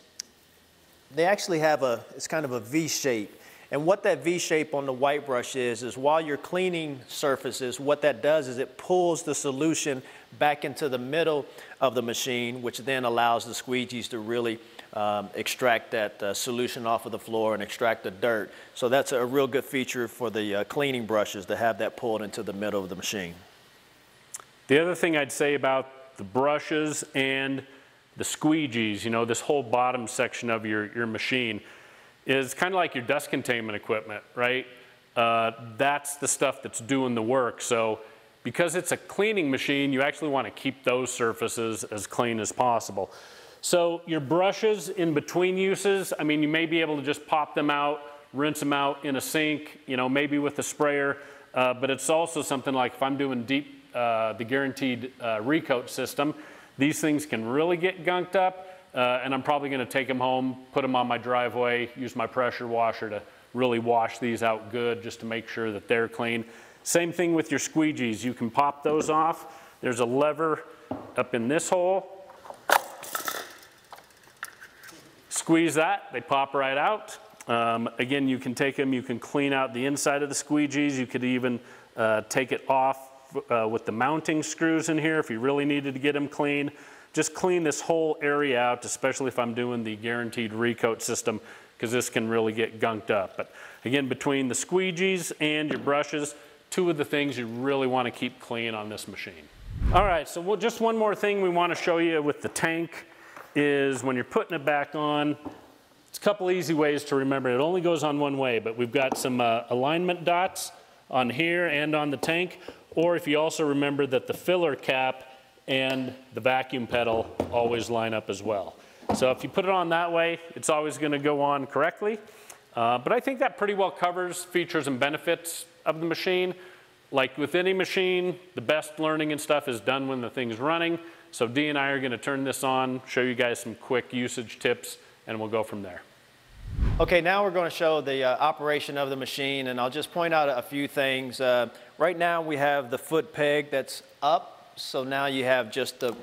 B: they actually have a, it's kind of a V shape. And what that V shape on the white brush is, is while you're cleaning surfaces, what that does is it pulls the solution back into the middle of the machine, which then allows the squeegees to really um, extract that uh, solution off of the floor and extract the dirt. So that's a real good feature for the uh, cleaning brushes to have that pulled into the middle of the machine.
A: The other thing I'd say about the brushes and the squeegees, you know, this whole bottom section of your, your machine is kind of like your dust containment equipment, right? Uh, that's the stuff that's doing the work. So because it's a cleaning machine, you actually want to keep those surfaces as clean as possible. So your brushes in between uses, I mean, you may be able to just pop them out, rinse them out in a sink, you know, maybe with a sprayer, uh, but it's also something like if I'm doing deep, uh, the guaranteed uh, recoat system, these things can really get gunked up, uh, and I'm probably gonna take them home, put them on my driveway, use my pressure washer to really wash these out good just to make sure that they're clean. Same thing with your squeegees. You can pop those off. There's a lever up in this hole. Squeeze that, they pop right out. Um, again, you can take them, you can clean out the inside of the squeegees. You could even uh, take it off uh, with the mounting screws in here if you really needed to get them clean. Just clean this whole area out, especially if I'm doing the guaranteed recoat system, because this can really get gunked up. But again, between the squeegees and your brushes, two of the things you really want to keep clean on this machine. All right, so we'll, just one more thing we want to show you with the tank is when you're putting it back on, it's a couple easy ways to remember. It only goes on one way, but we've got some uh, alignment dots on here and on the tank. Or if you also remember that the filler cap and the vacuum pedal always line up as well. So if you put it on that way, it's always gonna go on correctly. Uh, but I think that pretty well covers features and benefits of the machine. Like with any machine, the best learning and stuff is done when the thing's running. So Dee and I are gonna turn this on, show you guys some quick usage tips, and we'll go from there.
B: Okay, now we're going to show the uh, operation of the machine, and I'll just point out a few things. Uh, right now we have the foot peg that's up, so now you have just the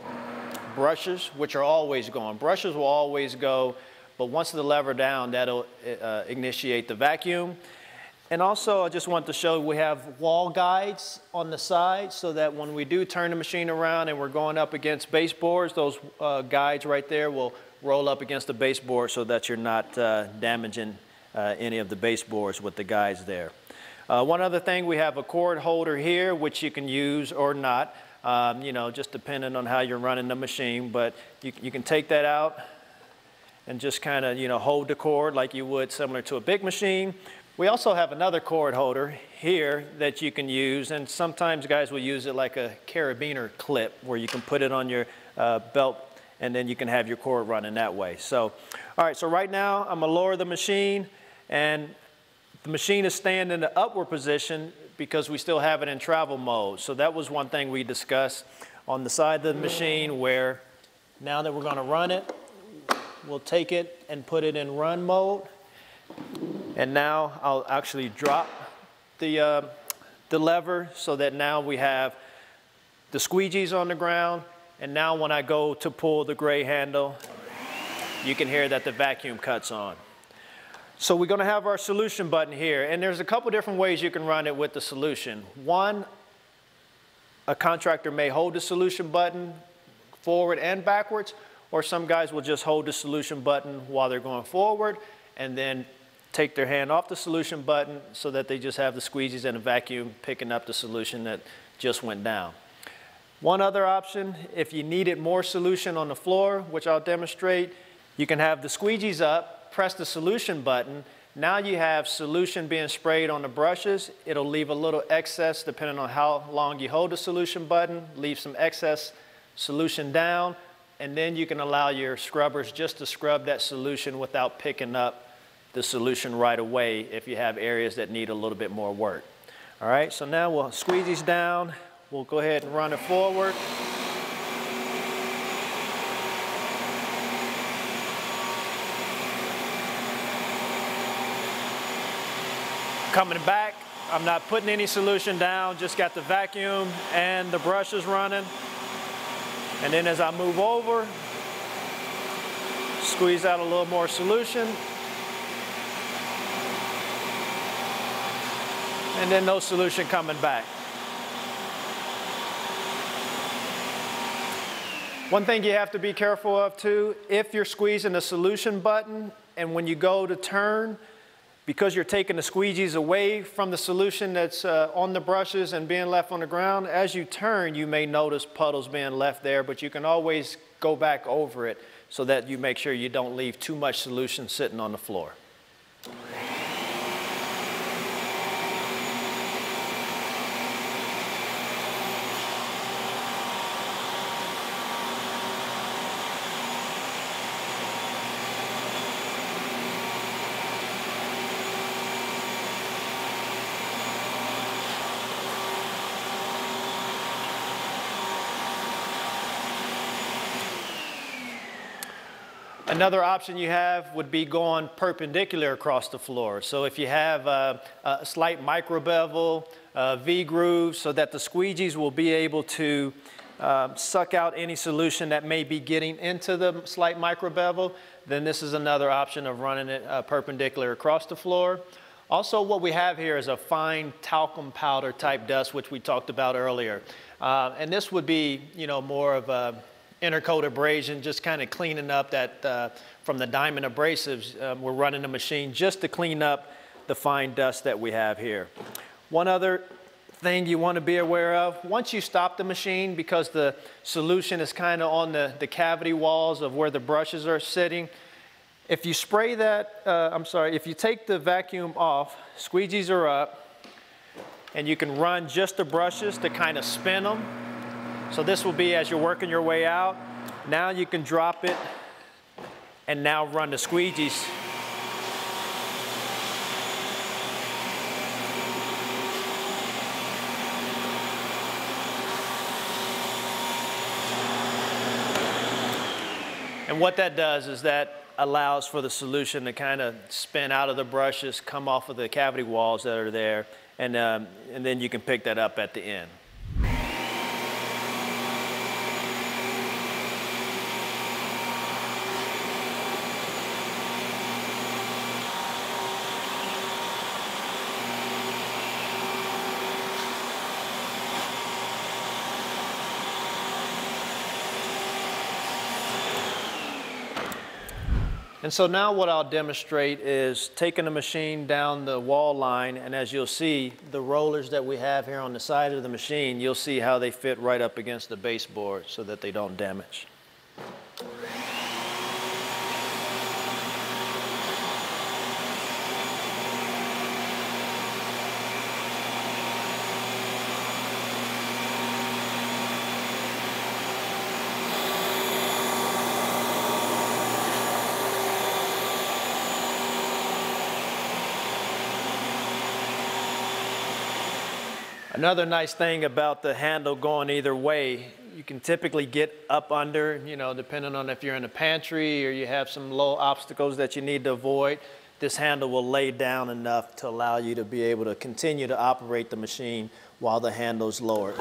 B: brushes, which are always going. Brushes will always go, but once the lever down, that'll uh, initiate the vacuum. And also, I just want to show we have wall guides on the side so that when we do turn the machine around and we're going up against baseboards, those uh, guides right there will roll up against the baseboard so that you're not uh, damaging uh, any of the baseboards with the guides there. Uh, one other thing, we have a cord holder here, which you can use or not, um, you know, just depending on how you're running the machine, but you, you can take that out and just kind of, you know, hold the cord like you would similar to a big machine. We also have another cord holder here that you can use, and sometimes guys will use it like a carabiner clip where you can put it on your uh, belt and then you can have your cord running that way. So, all right, so right now I'm gonna lower the machine and the machine is staying in the upward position because we still have it in travel mode. So that was one thing we discussed on the side of the machine where now that we're gonna run it, we'll take it and put it in run mode and now I'll actually drop the, uh, the lever so that now we have the squeegees on the ground. And now when I go to pull the gray handle, you can hear that the vacuum cuts on. So we're gonna have our solution button here. And there's a couple different ways you can run it with the solution. One, a contractor may hold the solution button forward and backwards, or some guys will just hold the solution button while they're going forward and then take their hand off the solution button so that they just have the squeegees and a vacuum picking up the solution that just went down. One other option, if you needed more solution on the floor, which I'll demonstrate, you can have the squeegees up, press the solution button. Now you have solution being sprayed on the brushes. It'll leave a little excess depending on how long you hold the solution button, leave some excess solution down, and then you can allow your scrubbers just to scrub that solution without picking up the solution right away if you have areas that need a little bit more work. All right, so now we'll squeeze these down. We'll go ahead and run it forward. Coming back, I'm not putting any solution down, just got the vacuum and the brushes running. And then as I move over, squeeze out a little more solution, and then no solution coming back. One thing you have to be careful of too, if you're squeezing the solution button and when you go to turn, because you're taking the squeegees away from the solution that's uh, on the brushes and being left on the ground, as you turn, you may notice puddles being left there, but you can always go back over it so that you make sure you don't leave too much solution sitting on the floor. Another option you have would be going perpendicular across the floor. So if you have a, a slight micro bevel, V-groove, so that the squeegees will be able to uh, suck out any solution that may be getting into the slight micro bevel, then this is another option of running it uh, perpendicular across the floor. Also, what we have here is a fine talcum powder type dust, which we talked about earlier. Uh, and this would be, you know, more of a intercoat abrasion, just kind of cleaning up that uh, from the diamond abrasives. Um, we're running the machine just to clean up the fine dust that we have here. One other thing you want to be aware of, once you stop the machine, because the solution is kind of on the, the cavity walls of where the brushes are sitting, if you spray that, uh, I'm sorry, if you take the vacuum off, squeegees are up, and you can run just the brushes to kind of spin them so this will be as you're working your way out. Now you can drop it and now run the squeegees. And what that does is that allows for the solution to kind of spin out of the brushes, come off of the cavity walls that are there, and, um, and then you can pick that up at the end. And so now what I'll demonstrate is taking the machine down the wall line, and as you'll see, the rollers that we have here on the side of the machine, you'll see how they fit right up against the baseboard so that they don't damage. Another nice thing about the handle going either way, you can typically get up under, you know, depending on if you're in a pantry or you have some low obstacles that you need to avoid. This handle will lay down enough to allow you to be able to continue to operate the machine while the handle's lowered.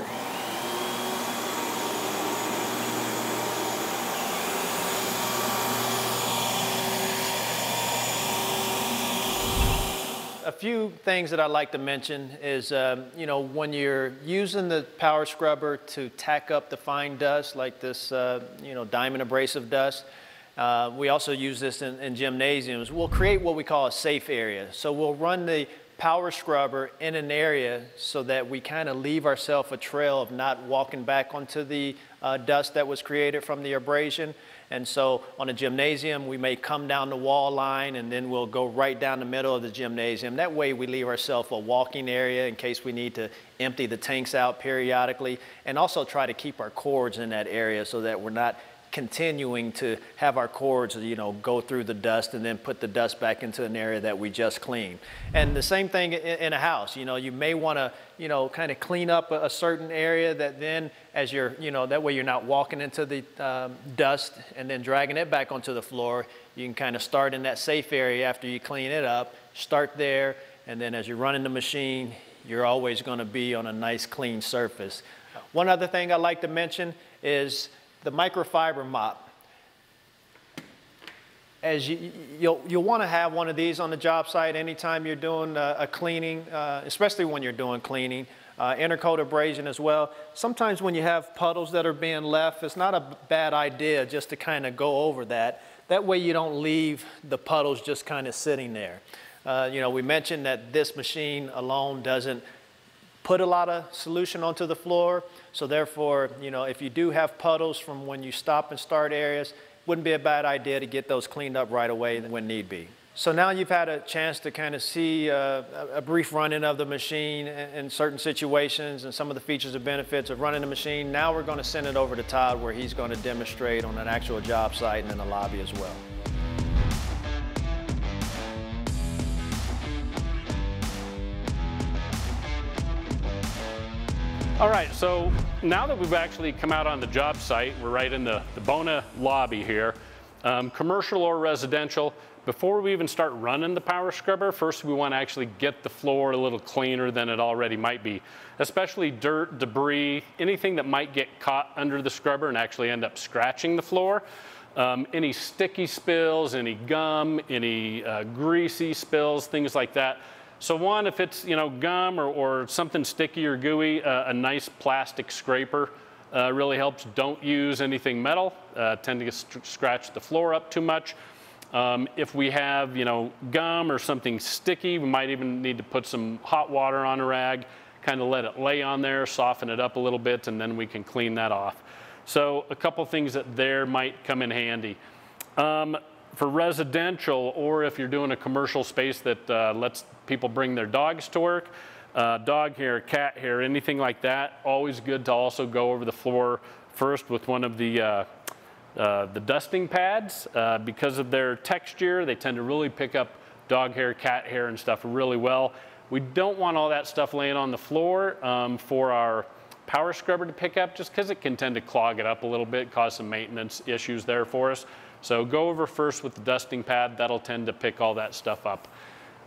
B: A few things that I'd like to mention is, um, you know, when you're using the power scrubber to tack up the fine dust, like this, uh, you know, diamond abrasive dust, uh, we also use this in, in gymnasiums. We'll create what we call a safe area. So we'll run the power scrubber in an area so that we kind of leave ourselves a trail of not walking back onto the uh, dust that was created from the abrasion. And so on a gymnasium, we may come down the wall line and then we'll go right down the middle of the gymnasium. That way we leave ourselves a walking area in case we need to empty the tanks out periodically and also try to keep our cords in that area so that we're not continuing to have our cords, you know, go through the dust and then put the dust back into an area that we just cleaned. And the same thing in, a house, you know, you may want to, you know, kind of clean up a, certain area that then as you're, you know, that way you're not walking into the um, dust and then dragging it back onto the floor. You can kind of start in that safe area after you clean it up, start there, and then as you're running the machine, you're always going to be on a nice clean surface. One other thing I'd like to mention is the microfiber mop. As you, you'll, you'll want to have one of these on the job site anytime you're doing a, a cleaning, uh, especially when you're doing cleaning. Uh, intercoat abrasion as well. Sometimes when you have puddles that are being left, it's not a bad idea just to kind of go over that. That way you don't leave the puddles just kind of sitting there. Uh, you know, we mentioned that this machine alone doesn't put a lot of solution onto the floor. So therefore, you know, if you do have puddles from when you stop and start areas, wouldn't be a bad idea to get those cleaned up right away when need be. So now you've had a chance to kind of see uh, a brief run-in of the machine in certain situations and some of the features and benefits of running the machine. Now we're going to send it over to Todd where he's going to demonstrate on an actual job site and in the lobby as well.
A: All right, so now that we've actually come out on the job site, we're right in the, the Bona lobby here, um, commercial or residential, before we even start running the power scrubber, first we want to actually get the floor a little cleaner than it already might be, especially dirt, debris, anything that might get caught under the scrubber and actually end up scratching the floor. Um, any sticky spills, any gum, any uh, greasy spills, things like that so one, if it's you know gum or, or something sticky or gooey, uh, a nice plastic scraper uh, really helps. Don't use anything metal. Uh, tend to scratch the floor up too much. Um, if we have you know gum or something sticky, we might even need to put some hot water on a rag, kind of let it lay on there, soften it up a little bit, and then we can clean that off. So a couple things that there might come in handy. Um, for residential or if you're doing a commercial space that uh, lets people bring their dogs to work, uh, dog hair, cat hair, anything like that, always good to also go over the floor first with one of the, uh, uh the dusting pads. Uh, because of their texture, they tend to really pick up dog hair, cat hair and stuff really well. We don't want all that stuff laying on the floor um, for our power scrubber to pick up just because it can tend to clog it up a little bit, cause some maintenance issues there for us. So go over first with the dusting pad. That'll tend to pick all that stuff up.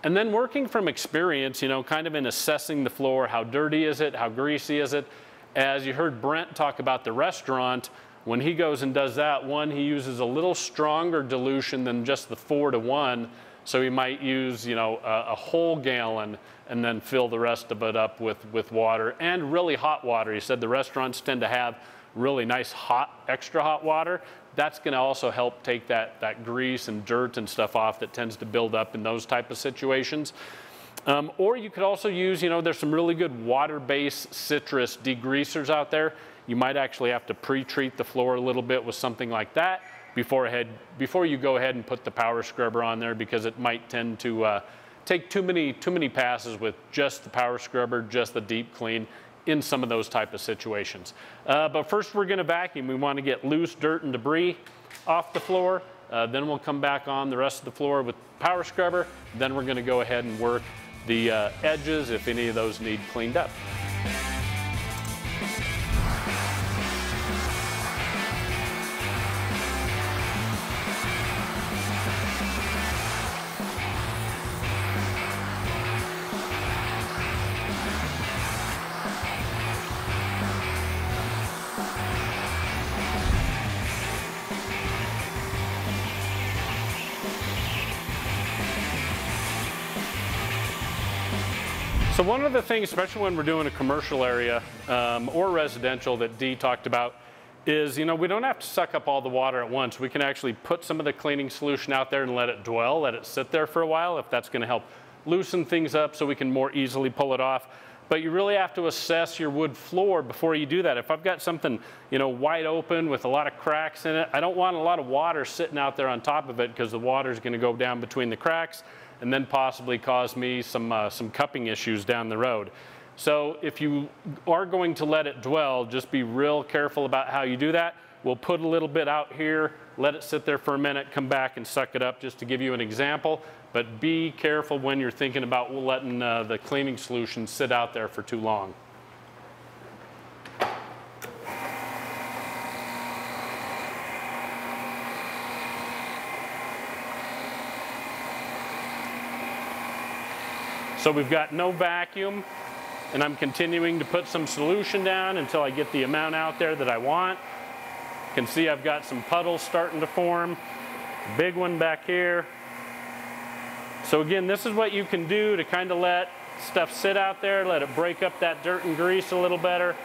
A: And then working from experience, you know, kind of in assessing the floor, how dirty is it, how greasy is it. As you heard Brent talk about the restaurant, when he goes and does that, one, he uses a little stronger dilution than just the four to one. So he might use, you know, a, a whole gallon and then fill the rest of it up with, with water and really hot water. He said the restaurants tend to have really nice hot, extra hot water that's going to also help take that, that grease and dirt and stuff off that tends to build up in those type of situations. Um, or you could also use, you know, there's some really good water-based citrus degreasers out there. You might actually have to pre-treat the floor a little bit with something like that before, ahead, before you go ahead and put the power scrubber on there because it might tend to uh, take too many, too many passes with just the power scrubber, just the deep clean in some of those type of situations. Uh, but first we're gonna vacuum. We wanna get loose dirt and debris off the floor. Uh, then we'll come back on the rest of the floor with power scrubber. Then we're gonna go ahead and work the uh, edges if any of those need cleaned up. Of the things, especially when we're doing a commercial area um, or residential that Dee talked about, is you know we don't have to suck up all the water at once. We can actually put some of the cleaning solution out there and let it dwell, let it sit there for a while if that's going to help loosen things up so we can more easily pull it off. But you really have to assess your wood floor before you do that. If I've got something you know wide open with a lot of cracks in it, I don't want a lot of water sitting out there on top of it because the water is going to go down between the cracks and then possibly cause me some, uh, some cupping issues down the road. So if you are going to let it dwell, just be real careful about how you do that. We'll put a little bit out here, let it sit there for a minute, come back and suck it up just to give you an example. But be careful when you're thinking about letting uh, the cleaning solution sit out there for too long. So we've got no vacuum and I'm continuing to put some solution down until I get the amount out there that I want. You can see I've got some puddles starting to form. Big one back here. So again, this is what you can do to kind of let stuff sit out there, let it break up that dirt and grease a little better.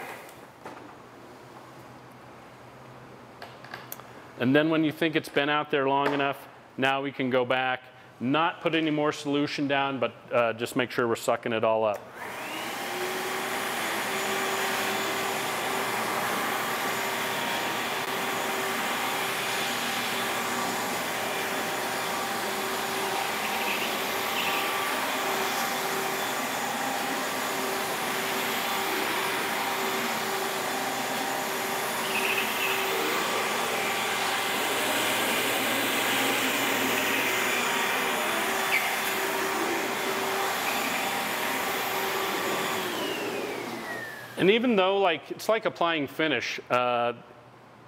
A: And then when you think it's been out there long enough, now we can go back not put any more solution down, but uh, just make sure we're sucking it all up. And even though like it's like applying finish, uh,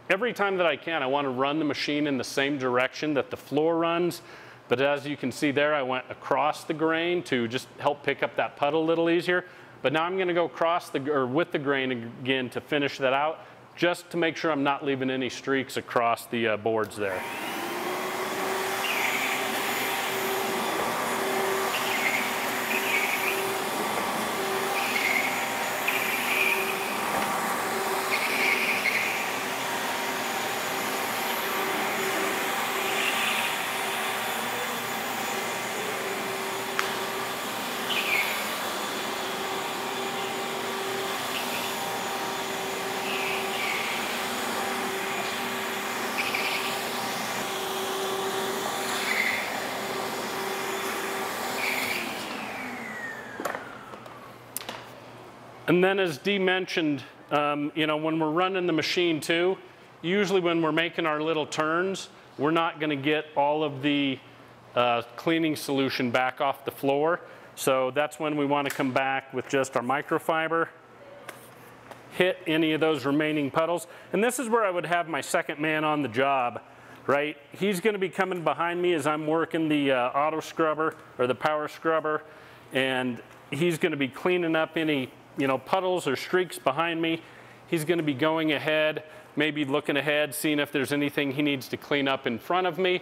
A: every time that I can, I want to run the machine in the same direction that the floor runs. But as you can see there, I went across the grain to just help pick up that puddle a little easier. But now I'm going to go across the, or with the grain again to finish that out, just to make sure I'm not leaving any streaks across the uh, boards there. And then as Dee mentioned, um, you know, when we're running the machine too, usually when we're making our little turns, we're not gonna get all of the uh, cleaning solution back off the floor. So that's when we wanna come back with just our microfiber, hit any of those remaining puddles. And this is where I would have my second man on the job right? He's gonna be coming behind me as I'm working the uh, auto scrubber or the power scrubber, and he's gonna be cleaning up any, you know, puddles or streaks behind me. He's gonna be going ahead, maybe looking ahead, seeing if there's anything he needs to clean up in front of me.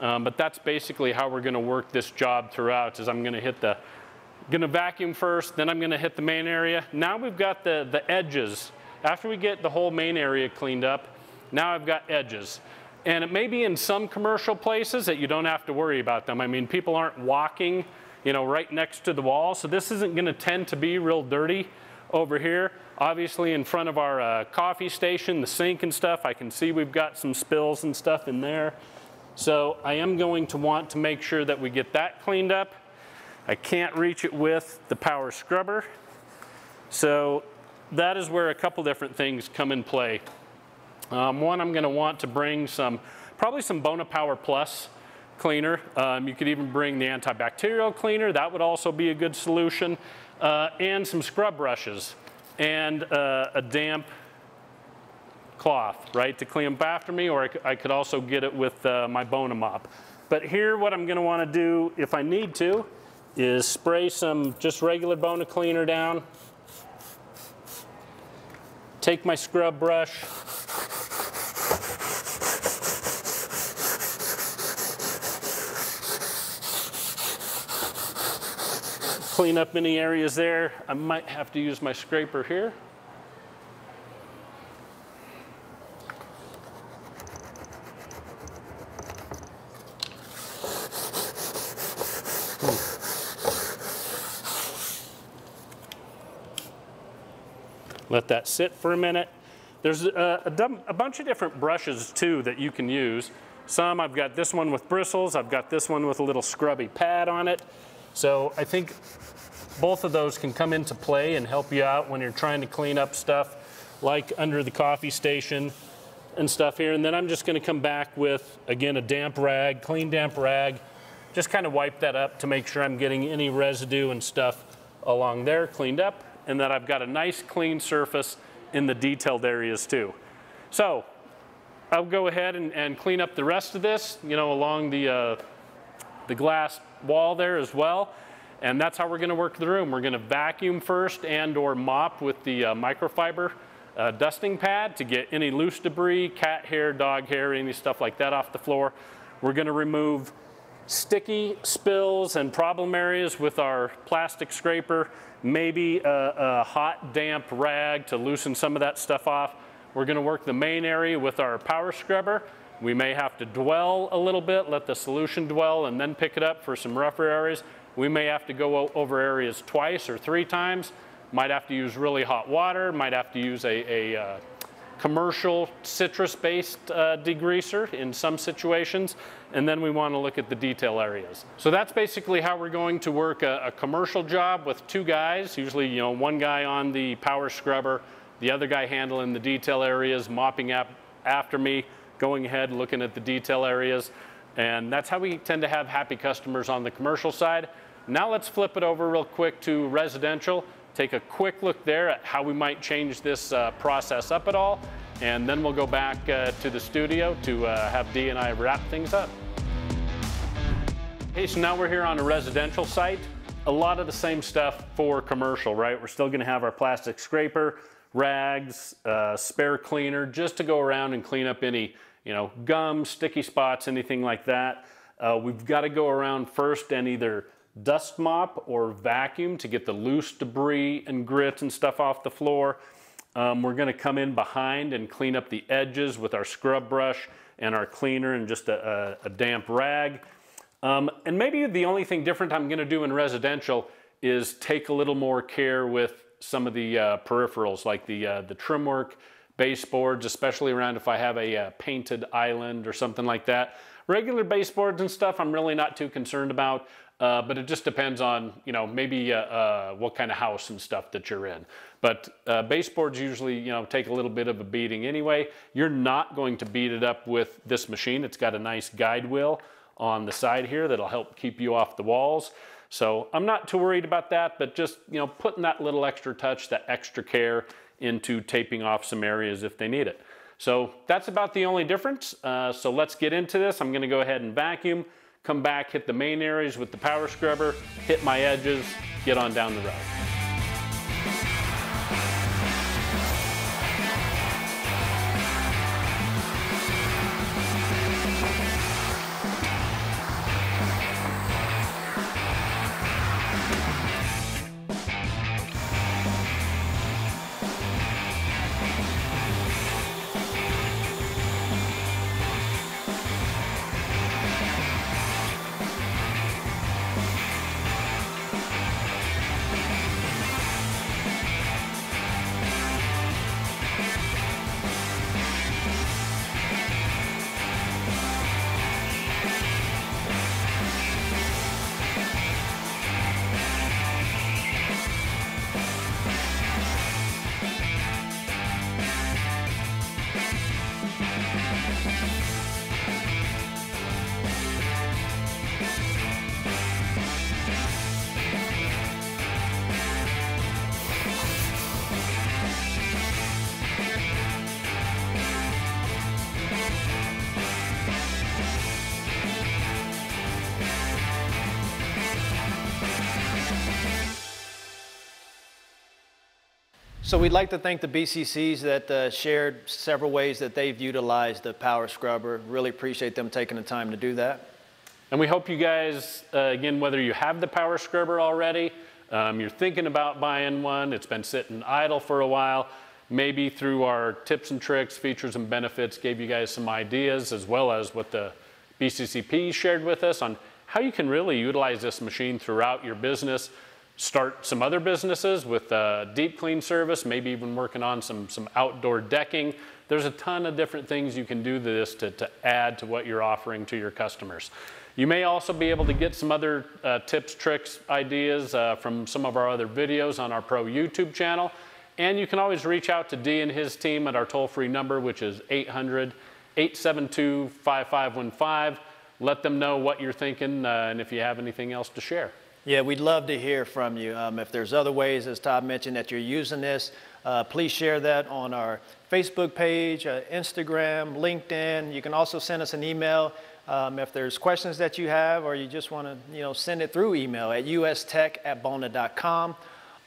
A: Um, but that's basically how we're gonna work this job throughout, is I'm gonna hit the, gonna vacuum first, then I'm gonna hit the main area. Now we've got the, the edges. After we get the whole main area cleaned up, now I've got edges. And it may be in some commercial places that you don't have to worry about them. I mean, people aren't walking, you know, right next to the wall, so this isn't gonna tend to be real dirty over here. Obviously in front of our uh, coffee station, the sink and stuff, I can see we've got some spills and stuff in there. So I am going to want to make sure that we get that cleaned up. I can't reach it with the power scrubber. So that is where a couple different things come in play. Um, one, I'm gonna want to bring some, probably some Bona PowerPlus cleaner. Um, you could even bring the antibacterial cleaner. That would also be a good solution. Uh, and some scrub brushes and uh, a damp cloth, right, to clean up after me, or I, could also get it with uh, my Bona mop. But here, what I'm gonna wanna do, if I need to, is spray some just regular Bona cleaner down, take my scrub brush, clean up any areas there. I might have to use my scraper here. Hmm. Let that sit for a minute. There's uh, a, a, a, bunch of different brushes too that you can use. Some, I've got this one with bristles, I've got this one with a little scrubby pad on it. So I think both of those can come into play and help you out when you're trying to clean up stuff like under the coffee station and stuff here. And then I'm just gonna come back with, again, a damp rag, clean damp rag, just kind of wipe that up to make sure I'm getting any residue and stuff along there cleaned up and that I've got a nice clean surface in the detailed areas too. So I'll go ahead and, and clean up the rest of this, you know, along the, uh, the glass wall there as well. And that's how we're gonna work the room. We're gonna vacuum first and or mop with the uh, microfiber uh, dusting pad to get any loose debris, cat hair, dog hair, any stuff like that off the floor. We're gonna remove sticky spills and problem areas with our plastic scraper, maybe a, a, hot damp rag to loosen some of that stuff off. We're gonna work the main area with our power scrubber. We may have to dwell a little bit, let the solution dwell and then pick it up for some rougher areas. We may have to go over areas twice or three times. Might have to use really hot water, might have to use a, a uh, commercial citrus-based uh, degreaser in some situations, and then we want to look at the detail areas. So that's basically how we're going to work a, a, commercial job with two guys, usually you know one guy on the power scrubber, the other guy handling the detail areas, mopping up after me, going ahead looking at the detail areas, and that's how we tend to have happy customers on the commercial side. Now let's flip it over real quick to residential take a quick look there at how we might change this uh, process up at all, and then we'll go back uh, to the studio to uh, have Dee and I wrap things up. Okay, so now we're here on a residential site. A lot of the same stuff for commercial, right? We're still gonna have our plastic scraper, rags, uh, spare cleaner, just to go around and clean up any you know, gum, sticky spots, anything like that. Uh, we've got to go around first and either dust mop or vacuum to get the loose debris and grit and stuff off the floor. Um, we're gonna come in behind and clean up the edges with our scrub brush and our cleaner and just a, a, a damp rag. Um, and maybe the only thing different I'm gonna do in residential is take a little more care with some of the uh, peripherals like the, uh, the trim work, baseboards, especially around if I have a uh, painted island or something like that. Regular baseboards and stuff I'm really not too concerned about. Uh, but it just depends on, you know, maybe uh, uh, what kind of house and stuff that you're in. But uh, baseboards usually, you know, take a little bit of a beating anyway. You're not going to beat it up with this machine. It's got a nice guide wheel on the side here that'll help keep you off the walls. So I'm not too worried about that, but just, you know, putting that little extra touch, that extra care into taping off some areas if they need it. So that's about the only difference. Uh, so let's get into this. I'm gonna go ahead and vacuum, come back, hit the main areas with the power scrubber, hit my edges, get on down the road.
B: So we'd like to thank the BCCs that uh, shared several ways that they've utilized the power scrubber. Really appreciate them taking the time to do that.
A: And we hope you guys, uh, again, whether you have the power scrubber already, um, you're thinking about buying one, it's been sitting idle for a while, maybe through our tips and tricks, features and benefits, gave you guys some ideas as well as what the BCCP shared with us on how you can really utilize this machine throughout your business start some other businesses with a deep clean service, maybe even working on some, some outdoor decking. There's a ton of different things you can do this to, to add to what you're offering to your customers. You may also be able to get some other uh, tips, tricks, ideas uh, from some of our other videos on our Pro YouTube channel. And you can always reach out to Dee and his team at our toll-free number, which is 800 872 5515. Let them know what you're thinking uh, and if you have anything else to share.
B: Yeah, we'd love to hear from you. Um, if there's other ways, as Todd mentioned, that you're using this, uh, please share that on our Facebook page, uh, Instagram, LinkedIn. You can also send us an email um, if there's questions that you have or you just want to you know, send it through email at ustech at bona.com.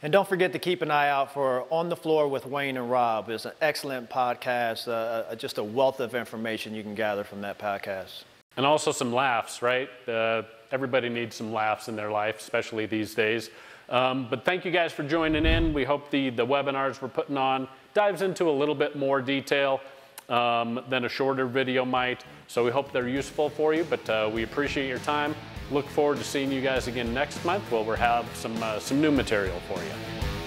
B: And don't forget to keep an eye out for On the Floor with Wayne and Rob. It's an excellent podcast, uh, uh just a wealth of information you can gather from that podcast.
A: And also some laughs, right? Uh, everybody needs some laughs in their life, especially these days. Um, but thank you guys for joining in. We hope the, the webinars we're putting on dives into a little bit more detail um, than a shorter video might. So we hope they're useful for you, but uh, we appreciate your time. Look forward to seeing you guys again next month where we'll have some, uh, some new material for you.